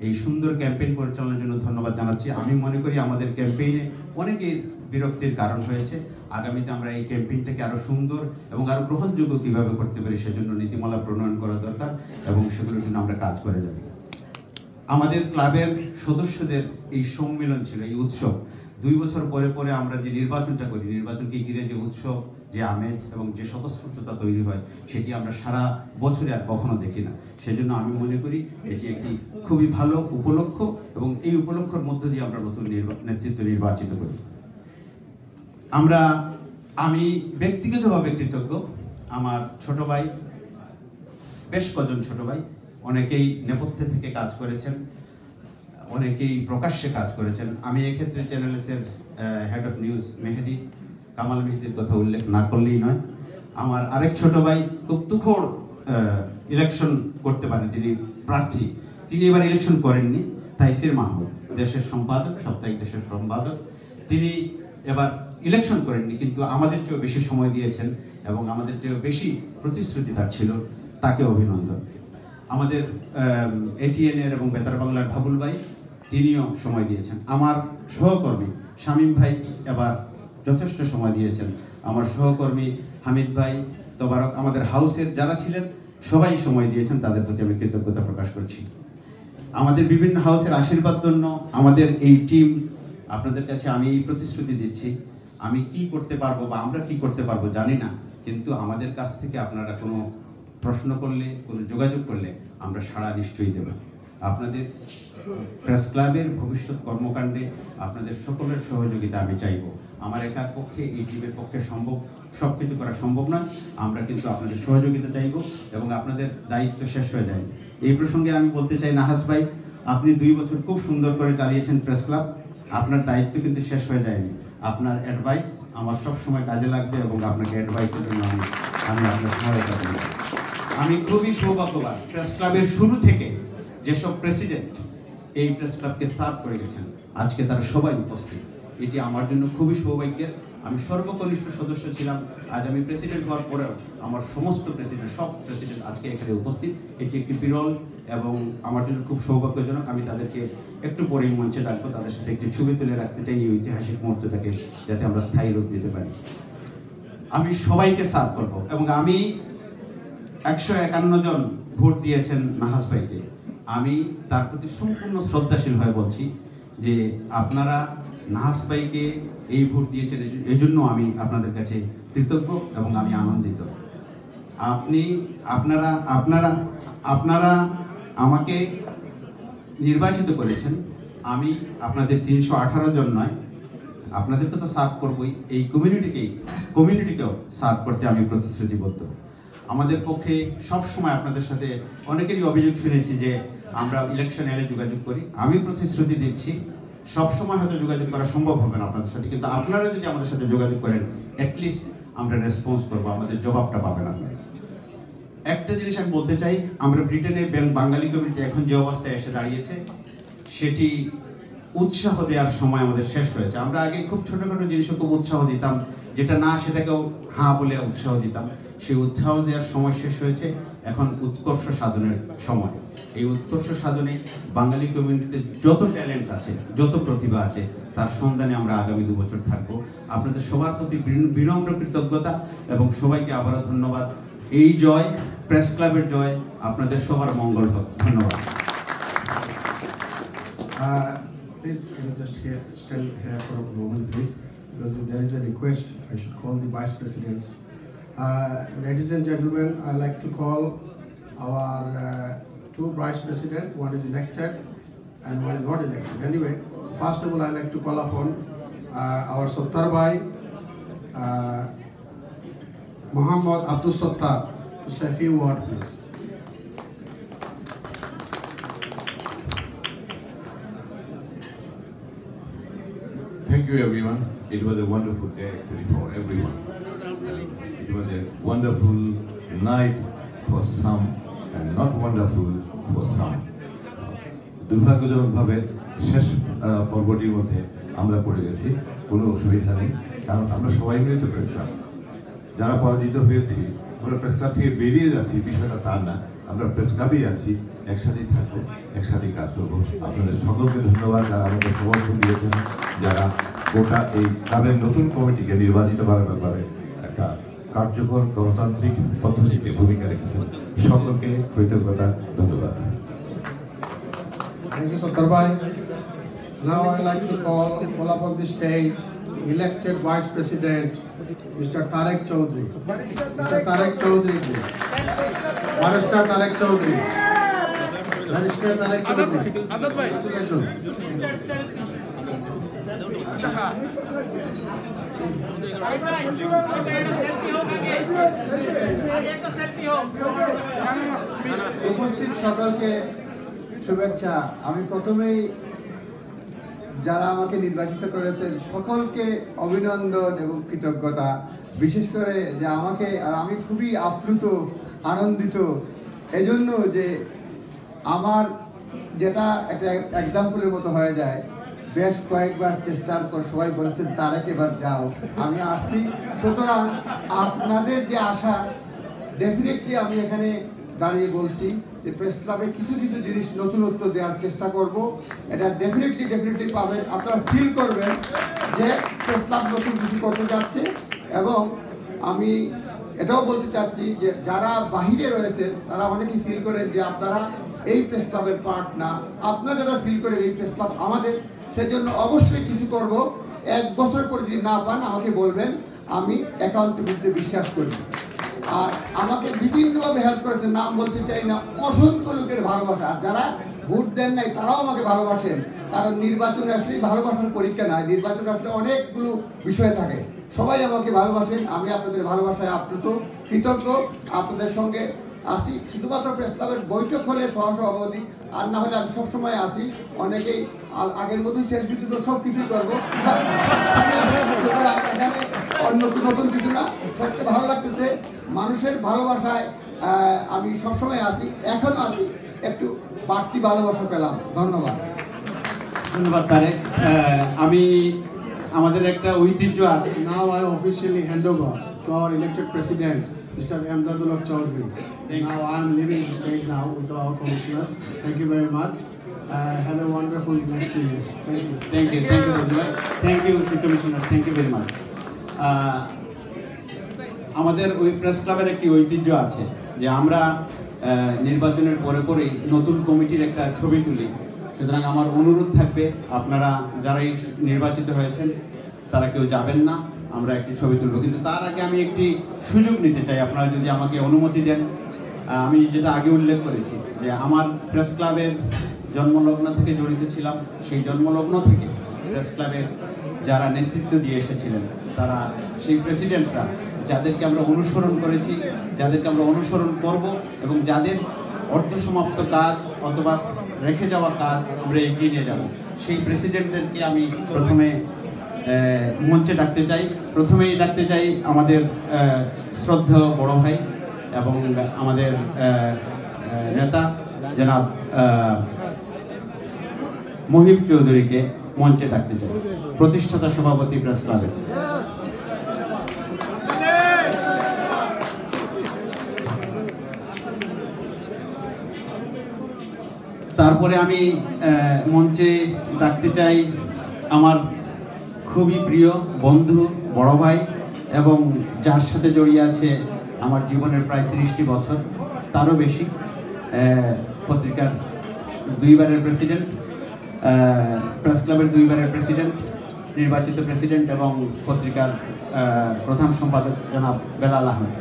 এই সুন্দর ক্যাম্পেইন পরিচালনার জন্য ধন্যবাদ জানাচ্ছি। আমি মনে করি আমাদের ক্যাম্পেইনে অনেকের বিরক্তির কারণ হয়েছে। আগামীতে আমরা এই ক্যাম্পেইনটাকে আরও সুন্দর এবং আরও গ্রহণযোগ্য কীভাবে করতে পারি সেজন্য নীতিমালা প্রণয়ন করা দরকার এবং সেগুলোর জন্য আমরা কাজ করে যাব। আমাদের ক্লাবের সদস্যদের এই সম্মেলন ছিল, এই উৎসব। দুই বছর পরে পরে আমরা যে নির্বাচনটা করি, নির্বাচনকে ঘিরে যে উৎসব, যে আমেজ এবং যে স্বতঃস্ফূর্ততা তৈরি হয়, সেটি আমরা সারা বছরে আর কখনো দেখি না। সেজন্য আমি মনে করি এটি একটি খুবই ভালো উপলক্ষ এবং এই উপলক্ষের মধ্য দিয়ে আমরা নতুন নেতৃত্ব নির্বাচিত করি। আমরা, আমি ব্যক্তিগতভাবে কৃতজ্ঞ। আমার ছোট ভাই, বেশ কজন ছোট ভাই, অনেকেই নেপথ্যে থেকে কাজ করেছেন, অনেকেই প্রকাশ্যে কাজ করেছেন। আমি এক্ষেত্রে চ্যানেলসের head of news Mehedi, Kamal মেহেদির কথা উল্লেখ না করলেই নয়। আমার আরেক ছোট ভাই খুব ইলেকশন করতে পারেন, তিনি প্রার্থী। তিনি এবার ইলেকশন করেননি, তাইসির মাহমুদ, দেশের সম্পাদক, সাপ্তাহিক দেশের সম্পাদক। তিনি এবার ইলেকশন করেননি, কিন্তু আমাদের চেয়েও বেশি সময় দিয়েছেন এবং আমাদের চেয়েও বেশি প্রতিশ্রুতি তার ছিল, তাকে অভিনন্দন। আমাদের এটিএন এর এবং বেতার বাংলার ভাবুল ভাই, তিনিও সময় দিয়েছেন। আমার সহকর্মী শামীম ভাই এবার যথেষ্ট সময় দিয়েছেন। আমার সহকর্মী হামিদ ভাই, তোবারক, আমাদের হাউসের যারা ছিলেন, সবাই সময় দিয়েছেন, তাদের প্রতি আমি কৃতজ্ঞতা প্রকাশ করছি। আমাদের বিভিন্ন হাউসের আশীর্বাদ জন্য আমাদের এই টিম, আপনাদের কাছে আমি এই প্রতিশ্রুতি দিচ্ছি। আমি কি করতে পারব বা আমরা কি করতে পারব জানি না, কিন্তু আমাদের কাছ থেকে আপনারা কোনো প্রশ্ন করলে, কোনো যোগাযোগ করলে আমরা সাড়া নিশ্চয়ই দেব। আপনাদের প্রেস ক্লাবের ভবিষ্যৎ কর্মকাণ্ডে আপনাদের সকলের সহযোগিতা আমি চাইব। আমার একার পক্ষে এই টিমের পক্ষে সম্ভব সব কিছু করা সম্ভব নয়। আমরা কিন্তু আপনাদের সহযোগিতা চাইব এবং আপনাদের দায়িত্ব শেষ হয়ে যায় এই প্রসঙ্গে আমি বলতে চাই, নাহাস ভাই, আপনি দুই বছর খুব সুন্দর করে চালিয়েছেন প্রেস ক্লাব। আপনার দায়িত্ব কিন্তু শেষ হয়ে যায়নি। আপনার অ্যাডভাইস আমার সব সময় কাজে লাগবে এবং আপনাকে অ্যাডভাইসের জন্য আমি আমি আপনার সহায়তা করব। আমি খুবই সৌভাগ্যবান। প্রেস ক্লাবের শুরু থেকে যেসব প্রেসিডেন্ট এই প্রেস ক্লাবকে সার্ভ করে গেছেন, আজকে তারা সবাই উপস্থিত। এটি আমার জন্য খুবই সৌভাগ্যের আমি সর্বকনিষ্ঠ সদস্য ছিলাম। আজ আমি প্রেসিডেন্ট হওয়ার পরেও আমার সমস্ত প্রেসিডেন্ট সব প্রেসিডেন্ট আজকে এখানে উপস্থিত। এটি একটি বিরল এবং আমার জন্য খুব সৌভাগ্যজনক। আমি তাদেরকে একটু পরেই মঞ্চে ডাকবো। তাদের সাথে একটি ছবি তুলে রাখতে চাই। এই ঐতিহাসিক মুহূর্তটাকে যাতে আমরা স্থায়ী রূপ দিতে পারি। আমি সবাইকে সার্ভ করব এবং আমি একশো একান্ন জন ভোট দিয়েছেন নাহাস ভাইকে। আমি তার প্রতি সম্পূর্ণ শ্রদ্ধাশীল হয়ে বলছি যে আপনারা নাহাস ভাইকে এই ভোট দিয়েছেন, এই জন্য আমি আপনাদের কাছে কৃতজ্ঞ এবং আমি আনন্দিত। আপনি, আপনারা আপনারা আপনারা আমাকে নির্বাচিত করেছেন। আমি আপনাদের তিনশো আঠারো জন নয়, আপনাদেরকে তো সার্ভ করবই। এই কমিউনিটিকেই কমিউনিটিকেও সার্ভ করতে আমি প্রতিশ্রুতিবদ্ধ। আমাদের পক্ষে সব সময় আপনাদের সাথে অনেকেরই অভিযোগ শুনেছি যে আমরা ইলেকশন এলে যোগাযোগ করি। আমি প্রতিশ্রুতি দিচ্ছি সব সময় হয়তো যোগাযোগ করা সম্ভব হবে না আপনাদের সাথে, কিন্তু আপনারা যদি আমাদের সাথে যোগাযোগ করেন অ্যাটলিস্ট আমরা রেসপন্স করব, আমাদের জবাবটা পাবেন আপনারা একটা জিনিস আমি বলতে চাই, আমরা ব্রিটেনে বাঙালি কমিটি এখন যে অবস্থায় এসে দাঁড়িয়েছে, সেটি উৎসাহ দেওয়ার সময় আমাদের শেষ হয়েছে। আমরা আগে খুব ছোটখাটো জিনিসও খুব উৎসাহ দিতাম, যেটা না সেটাকেও হাঁ বলে উৎসাহ দিতাম। সেই উৎসাহ দেওয়ার সময় শেষ হয়েছে, এখন উৎকর্ষ সাধনের সময়। এই উৎকর্ষ সাধনে বাঙালি কমিউনিটিতে যত ট্যালেন্ট আছে যত প্রতিভা আছে তার সন্ধানে আমরা আগামী দু বছর থাকব আপনাদের সবার প্রতি বিনম্র কৃতজ্ঞতা এবং সবাইকে আবারও ধন্যবাদ এই জয় প্রেস ক্লাবের জয় আপনাদের সবার মঙ্গল হোক ধন্যবাদ Uh, please, can you just here, stand here for a moment, please? Because there is a request, I should call the vice presidents. Uh, ladies and gentlemen, I like to call our uh, two vice president. One is elected and one is not elected. Anyway, so first of all, I'd like to call upon uh, our Sattar Bhai, uh, Muhammad Abdul Sattar, to say a few words, please. Thank you, everyone. It was a wonderful day actually for everyone. It was a wonderful night for some and not wonderful for some. দুর্ভাগ্যজনকভাবে শেষ পর্বটির মধ্যে আমরা পড়ে গেছি, কোনো অসুবিধা নেই, কারণ আমরা সবাই মিলে তো প্রেস ক্লাব যারা পরাজিত হয়েছি, আমরা প্রেস ক্লাব থেকে বেরিয়ে যাচ্ছি, বিষয়টা তার না। আমরা প্রেস ক্লাবেই আছি, একসাথেই থাকব, একসাথেই কাজ করব। আপনাদের সকলকে ধন্যবাদ যারা আমাদের সমর্থন দিয়েছেন, যারা গোটা এই ক্লাবের নতুন কমিটিকে নির্বাচিত করার ব্যাপারে একটা কার্যকর গণতান্ত্রিক পদ্ধতিতে ভূমিকা রেখেছেন সকলকে কৃতজ্ঞতা ধন্যবাদ Thank you, Satarbai. Now I'd like to call, call upon the stage, elected Vice President, Mr. Tarek Chaudhry. Mr. Tarek Chaudhry, please. Barrister Tarek Chaudhry. Barrister Tarek Chaudhry. Congratulations. উপস্থিত সকলকে শুভেচ্ছা। আমি প্রথমেই যারা আমাকে নির্বাচিত করেছেন, সকলকে অভিনন্দন এবং কৃতজ্ঞতা। বিশেষ করে যে আমাকে, আর আমি খুবই আপ্লুত, আনন্দিত। এজন্য যে আমার যেটা একটা এক্সাম্পলের মতো হয়ে যায় বেশ কয়েকবার চেষ্টার পর সবাই বলেছেন, তারেক, এবার যাও। আমি আসছি। সুতরাং আপনাদের যে আশা ডেফিনেটলি আমি এখানে দাঁড়িয়ে বলছি যে প্রেস ক্লাবে কিছু কিছু জিনিস নতুনত্ব দেওয়ার চেষ্টা করব। এটা ডেফিনেটলি ডেফিনেটলি পাবেন। আপনারা ফিল করবেন যে প্রেস ক্লাব নতুন কিছু করতে যাচ্ছে এবং আমি এটাও বলতে চাচ্ছি যে যারা বাহিরে রয়েছেন, তারা অনেকেই ফিল করেন যে আপনারা এই প্রেস ক্লাবের পার্ট না। আপনারা যারা ফিল করেন এই প্রেস ক্লাব আমাদের সেজন্য অবশ্যই কিছু করব। এক বছর পর যদি না পান, আমাকে বলবেন, আমি অ্যাকাউন্টেবিলিতে বিশ্বাস করি। আর আমাকে বিভিন্নভাবে হেল্প করেছে নাম বলতে চাই না, অসংখ্য লোকের ভালোবাসা। আর যারা ভোট দেন নাই, তারাও আমাকে ভালোবাসেন। কারণ নির্বাচনে আসলেই ভালোবাসার পরীক্ষা নাই, নির্বাচন আসলে অনেকগুলো বিষয় থাকে। সবাই আমাকে ভালোবাসেন, আমি আপনাদের ভালোবাসায় আপ্লুত, কৃতজ্ঞ। আপনাদের সঙ্গে আসি। শুধুমাত্র প্রেস ক্লাবের বৈঠক হলে সহসভাপতি, আর না হলে আমি সবসময় আসি। অনেকেই আগের মতোই সেলফি তুলবো সবকিছুই করব। নতুন নতুন কিছু না সবচেয়ে ভালো লাগতেছে মানুষের ভালোবাসায় আমি সবসময় আসি এখন আমি একটু বাড়তি ভালোবাসা পেলাম। ধন্যবাদ। ধন্যবাদ তারেক। আমি আমাদের একটা ঐতিহ্য আছে। Now I officially hand over to our elected president mister Ahmadadullah Chowdhury now I am leaving state now with our commissioners thank you very much much. Uh, have a wonderful next years. Thank you. Thank thank you thank you thank you commissioner thank you very much আমাদের ওই press ক্লাবের একটি ঐতিহ্য আছে যে আমরা নির্বাচনের পরে পরেই নতুন কমিটির একটা ছবি তুলি সুতরাং আমার অনুরোধ থাকবে আপনারা যারাই নির্বাচিত হয়েছেন তারা কেউ যাবেন না আমরা একটি ছবি তুলব কিন্তু তার আগে আমি একটি সুযোগ নিতে চাই আপনারা যদি আমাকে অনুমতি দেন আমি যেটা আগে উল্লেখ করেছি যে আমার প্রেস ক্লাবের জন্মলগ্ন থেকে জড়িত ছিলাম সেই জন্মলগ্ন থেকে প্রেস ক্লাবের যারা নেতৃত্ব দিয়ে এসেছিলেন তারা সেই প্রেসিডেন্টরা যাদেরকে আমরা অনুসরণ করেছি যাদেরকে আমরা অনুসরণ করব এবং যাদের অর্ধসমাপ্ত কাজ অথবা রেখে যাওয়া কাজ আমরা এগিয়ে নিয়ে যাব। সেই প্রেসিডেন্টদেরকে আমি প্রথমে মঞ্চে ডাকতে চাই। প্রথমেই ডাকতে চাই আমাদের আহ, শ্রদ্ধেয় বড় ভাই এবং আমাদের নেতা জনাব মহিব চৌধুরীকে মঞ্চে ডাকতে চাই। প্রতিষ্ঠাতা সভাপতি প্রেস ক্লাবের। তারপরে আমি মঞ্চে ডাকতে চাই আমার খুবই প্রিয় বন্ধু বড় ভাই এবং যার সাথে জড়িয়ে আছে আমার জীবনের প্রায় তিরিশটি বছর তারও বেশি পত্রিকার দুইবারের প্রেসিডেন্ট। প্রেস ক্লাবের দুইবারের প্রেসিডেন্ট, নির্বাচিত প্রেসিডেন্ট এবং পত্রিকার প্রধান সম্পাদক জনাব বেলাল আহমেদ।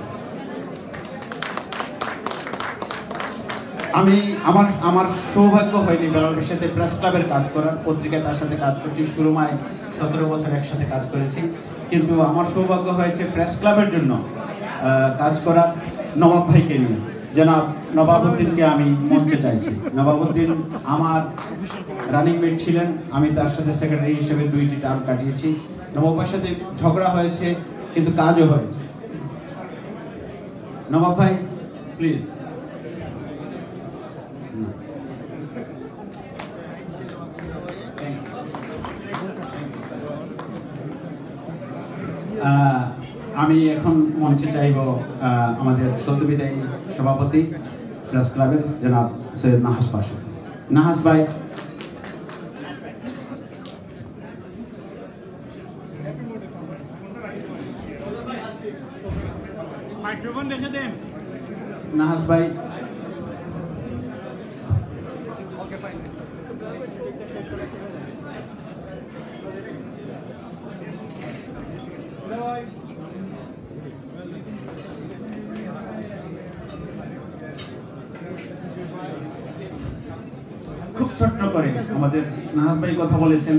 আমি আমার আমার সৌভাগ্য হয়নি বেলালের সাথে প্রেস ক্লাবের কাজ করার, পত্রিকায় তার সাথে কাজ করছি শুরুমায় সতেরো বছর একসাথে কাজ করেছি। কিন্তু আমার সৌভাগ্য হয়েছে প্রেস ক্লাবের জন্য কাজ করার নবাব ভাইকে নিয়ে। জনাব নবাবুদ্দিনকে আমি মঞ্চে চাইছি। নবাবুদ্দিন আমার রানিং মেট ছিলেন। আমি তার সাথে সেক্রেটারি হিসেবে দুইটি টার্ম কাটিয়েছি। নবাবের সাথে ঝগড়া হয়েছে, কিন্তু কাজও হয়েছে। নবাব ভাই প্লিজ আমি এখন মঞ্চে চাইব আমাদের সদ্যবিদায়ী সভাপতি। প্রেস ক্লাবের জনাব সৈয়দ নাহাস পাশা নাহাস ভাই মাইক্রোফোন রেখে দেন নাহাস ভাই খুব ছোট্ট করে আমাদের নাহাস ভাই কথা বলেছেন।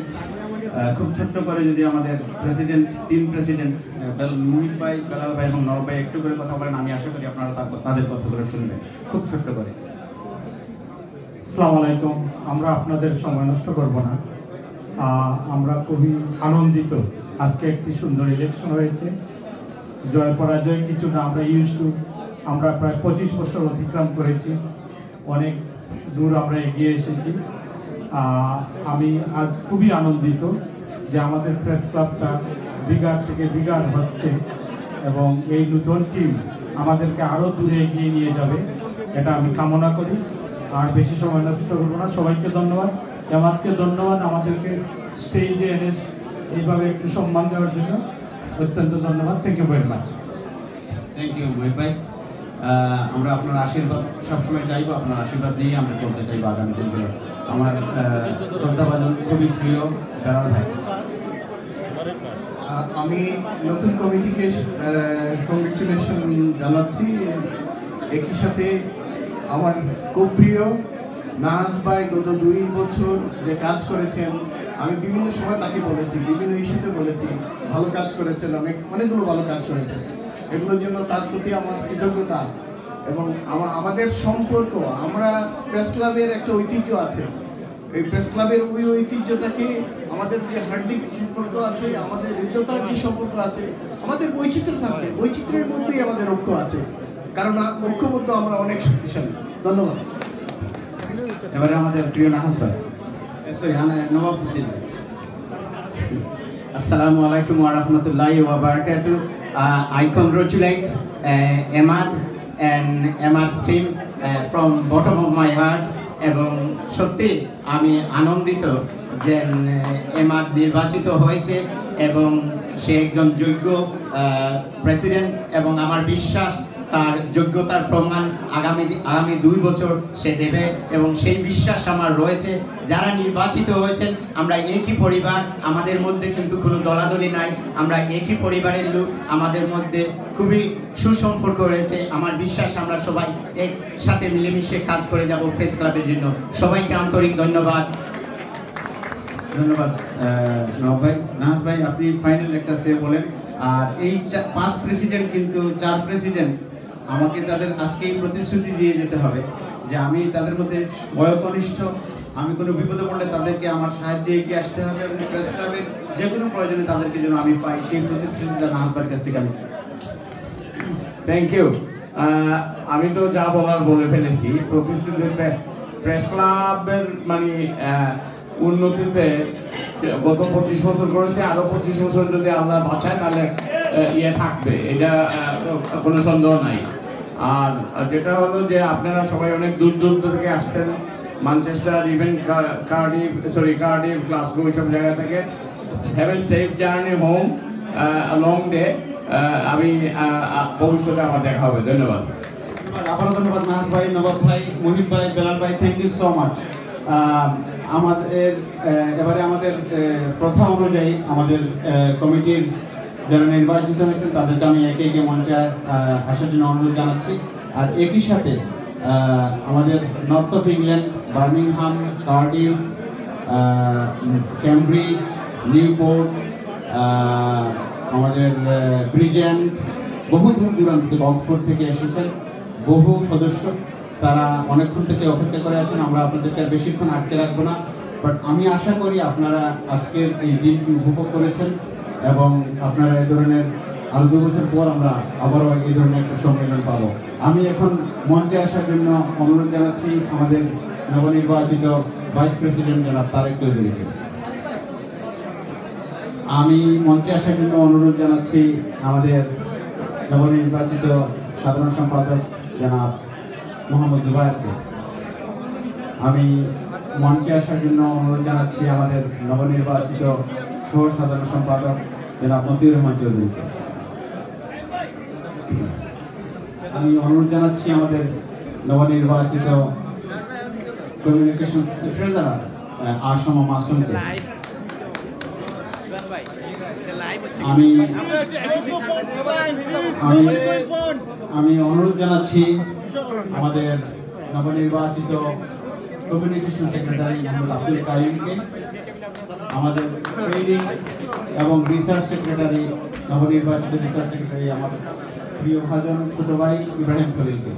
খুব ছোট্ট করে যদি আমাদের প্রেসিডেন্ট তিন প্রেসিডেন্ট মুহিত ভাই, বেলাল ভাই এবং নব ভাই একটু করে কথা বলেন, আমি আশা করি আপনারা তাদের কথাগুলো শুনবেন। খুব ছোট্ট করে। আসসালামু আলাইকুম আমরা আপনাদের সময় নষ্ট করব না। আমরা খুবই আনন্দিত। আজকে একটি সুন্দর ইলেকশন হয়েছে। জয় পরাজয় কিছু না, আমরা ইউজ টু আমরা প্রায় পঁচিশ বছর অতিক্রম করেছি। অনেক দূর আমরা এগিয়ে এসেছি। আমি আজ খুবই আনন্দিত যে আমাদের প্রেস ক্লাবটা বিগার থেকে বিগার হচ্ছে এবং এই নতুন টিম আমাদেরকে আরও দূরে এগিয়ে নিয়ে যাবে এটা আমি কামনা করি। আর বেশি সময় নষ্ট করব না। সবাইকে ধন্যবাদ। জামাতকে ধন্যবাদ আমাদেরকে স্টেজে এনে এইভাবে একটু সম্মান দেওয়ার জন্য। অত্যন্ত ধন্যবাদ। Thank you very much thank you ভাই আহ, আমরা আপনার আশীর্বাদ, সবসময় চাইব আপনার আশীর্বাদ নিয়েই আমরা চলতে চাইব আগামী দিনগুলো। আমার শ্রদ্ধাভাজন খুবই প্রিয় বেড়াল ভাই। আমি নতুন কমিটিকে কংগ্রেচুলেশন জানাচ্ছি। একই সাথে আমার খুব প্রিয় নাহাজ ভাই গত দুই বছর যে কাজ করেছেন, আমি বিভিন্ন সময় তাকে বলেছি, বিভিন্ন ইস্যুতে বলেছি, ভালো কাজ করেছেন, অনেক, অনেকগুলো ভালো কাজ করেছেন। এগুলোর জন্য তার প্রতি আমার কৃতজ্ঞতা। এবং আমাদের সম্পর্ক আমরা প্রেস ক্লাবের একটা ঐতিহ্য আছে। এই প্রেস ক্লাবের ওই ঐতিহ্যটাকে আমাদের যে হার্দিক সম্পর্ক আছে আমাদের হৃদ্যতার যে সম্পর্ক আছে আমাদের বৈচিত্র্য থাকবে। বৈচিত্র্যের মধ্যেই আমাদের ঐক্য আছে। কারণ ঐক্যবদ্ধ আমরা অনেক শক্তিশালী। ধন্যবাদ। এবারে আমাদের প্রিয় নাহাস ভাই। সরি নবাবুদ্দিন ভাই Assalamu alaikum wa Uh, I congratulate uh, Emad and Emad's team uh, from bottom of my heart এবং সত্যি আমি আনন্দিত যে এমাদ নির্বাচিত হয়েছে এবং সে একজন যোগ্য প্রেসিডেন্ট এবং আমার বিশ্বাস তার যোগ্যতার প্রমাণ আগামী আগামী দুই বছর সে দেবে এবং সেই বিশ্বাস আমার রয়েছে। যারা নির্বাচিত হয়েছেন, আমরা একই পরিবার, আমাদের মধ্যে কিন্তু কোনো দলাদলি নাই। আমরা একই পরিবারের লোক, আমাদের মধ্যে খুবই সুসম্পর্ক রয়েছে। আমার বিশ্বাস আমরা সবাই একসাথে মিলেমিশে কাজ করে যাব প্রেস ক্লাবের জন্য। সবাইকে আন্তরিক ধন্যবাদ। ধন্যবাদ ভাই। নাহাস ভাই, আপনি ফাইনাল একটা সে বলেন। আর এই পাঁচ প্রেসিডেন্ট কিন্তু চার প্রেসিডেন্ট আমাকে তাদের আজকেই প্রতিশ্রুতি দিয়ে যেতে হবে যে আমি তাদের মধ্যে বয়কনিষ্ঠ, আমি কোনো বিপদে পড়লে তাদেরকে আমার সাহায্যে এগিয়ে আসতে হবে এবং প্রেস ক্লাবের যে কোনো প্রয়োজনে তাদেরকে যেন আমি পাই, সেই প্রতিশ্রুতিটা নাহাস ভাইয়ের কাছ থেকে আমি থ্যাংক ইউ আমি তো যা বলার বলে ফেলেছি, প্রতিশ্রুতি প্রেস ক্লাবের মানে উন্নতিতে গত পঁচিশ বছর করেছে, আরও পঁচিশ বছর যদি আল্লাহ বাঁচায় তাহলে ইয়ে থাকবে, এটা কোনো সন্দেহ নাই। আর যেটা হলো যে আপনারা সবাই অনেক দূর দূর থেকে আসছেন Manchester even Cardiff sorry Cardiff Glasgow সব জায়গা থেকে। Have a safe journey home long day আমি আহ, ভবিষ্যতে আমার দেখা হবে। ধন্যবাদ। আবারও ধন্যবাদ নাহাস ভাই নবাব ভাই মহিত ভাই বেলাল ভাই থ্যাংক ইউ সো মাচ আমাদের এবারে আমাদের প্রথা অনুযায়ী আমাদের কমিটির যারা নির্বাচিত হয়েছেন, তাদেরকে আমি একে একে মঞ্চে আসার জন্য অনুরোধ জানাচ্ছি। আর একই সাথে আমাদের north of England Birmingham Cardiff Cambridge Newport আমাদের ব্রিজেন বহু দূর দূরান্ত থেকে অক্সফোর্ড থেকে এসেছেন, বহু সদস্য। তারা অনেকক্ষণ থেকে অপেক্ষা করে আছেন, আমরা আপনাদেরকে বেশিক্ষণ আটকে রাখব না। বাট আমি আশা করি আপনারা আজকের এই দিনটি উপভোগ করেছেন। এবং আপনারা এই ধরনের আরও দু বছর পর আমরা আবারও এই ধরনের একটা সম্মেলন পাবো। আমি এখন মঞ্চে আসার জন্য অনুরোধ জানাচ্ছি আমাদের নবনির্বাচিত ভাইস প্রেসিডেন্ট জনাব তারেক চৌধুরীকে। আমি মঞ্চে আসার জন্য অনুরোধ জানাচ্ছি আমাদের নবনির্বাচিত সাধারণ সম্পাদক জনাব মোহাম্মদ জুবাইরকে আমি মঞ্চে আসার জন্য অনুরোধ জানাচ্ছি আমাদের নবনির্বাচিত সহ সাধারণ সম্পাদক জনাব মতিউর রহমান চৌধুরীকে। আমি অনুরোধ জানাচ্ছি আমাদের নবনির্বাচিত কমিউনিকেশন ট্রেজারার আসম মাসুমকে। আমি আমি আমি অনুরোধ জানাচ্ছি আমাদের নবনির্বাচিত কমিউনিকেশন সেক্রেটারি মোহাম্মদ আব্দুল কাইমকে আমাদের ট্রেনিং এবং রিসার্চ সেক্রেটারি নবনির্বাচিত রিসার্চ সেক্রেটারি আমার প্রিয় ভাজন ছোট ভাই ইব্রাহিম খলিলকে।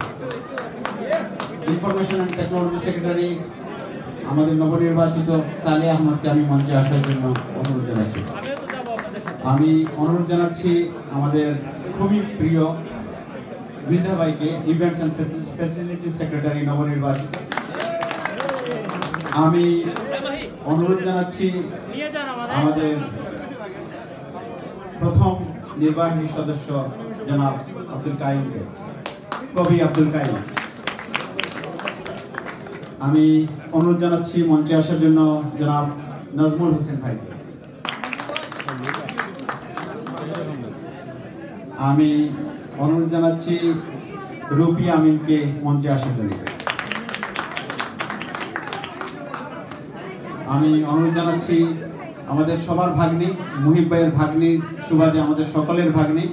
ইনফরমেশন অ্যান্ড টেকনোলজি সেক্রেটারি আমাদের নবনির্বাচিত সালে আহমদকে আমি মঞ্চে আসার জন্য অনুরোধ জানাচ্ছি। আমি অনুরোধ জানাচ্ছি আমাদের খুবই প্রিয় বৃদ্ধা ভাইকে ইভেন্টস অ্যান্ড ফেসিলিটি সেক্রেটারি নবনির্বাচিত। আমি অনুরোধ জানাচ্ছি আমাদের। প্রথম নির্বাহী সদস্য জনাব আব্দুল কাইমকে কবি আব্দুল কাইম। আমি অনুরোধ জানাচ্ছি মঞ্চে আসার জন্য জনাব নাজমুল হোসেন ভাই আমি অনুরোধ জানাচ্ছি রুপি আমিনকে মঞ্চে আসার জন্য। আমি অনুরোধ জানাচ্ছি আমাদের সবার ভাগ্নি, মুহিব ভাইয়ের ভাগ্নি, সুবাদে আমাদের সকলের ভাগ্নি,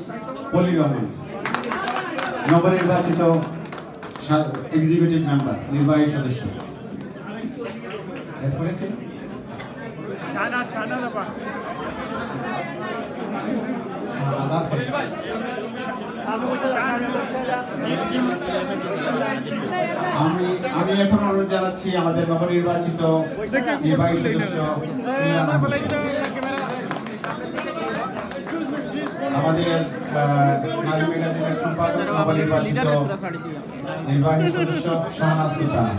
পলি রহমান। নবনির্বাচিত এক্সিকিউটিভ মেম্বার নির্বাহী সদস্য। এরপরে কে? আমি আমি এখন অনুরোধ জানাচ্ছি আমাদের নবনির্বাচিত নির্বাহী সদস্য, আমাদের সম্পাদক, নবনির্বাচিত নির্বাহী সদস্য শাহনাজ সুলতানা।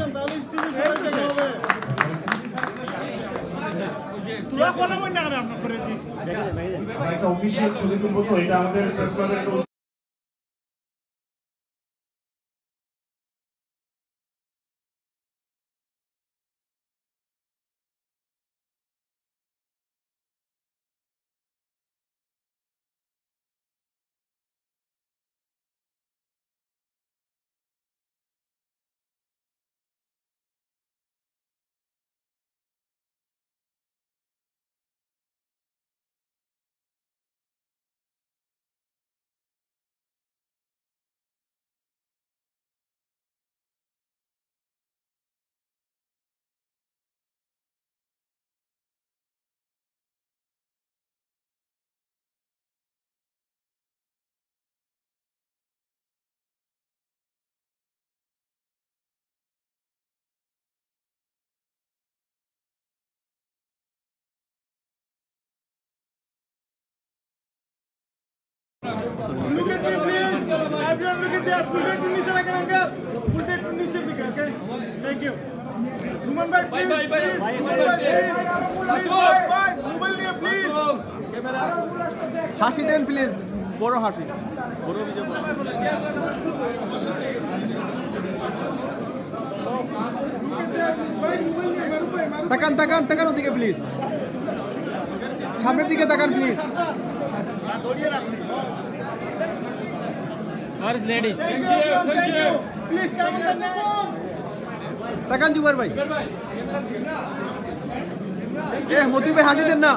আমরা একটা অফিসিয়াল ছবি তুলবো তো এটা আমাদের Look at me, please. Everyone look at there. Full day to Nisha like an uncle. Full day to Nisha, okay? Thank you. Human bye, please. Bye, bye, bye. Human bye, please. Please, bye, bye. Mobile নিয়ে, please. হাসি দেন please বড় হাসি বড় বিজয় তাকান তাকান তাকান ওদিকে please সামনের দিকে তাকান please Thank you, thank you. Please come on the name. তাকান জুবার ভাই এ মতি ভাই হাসি দেন না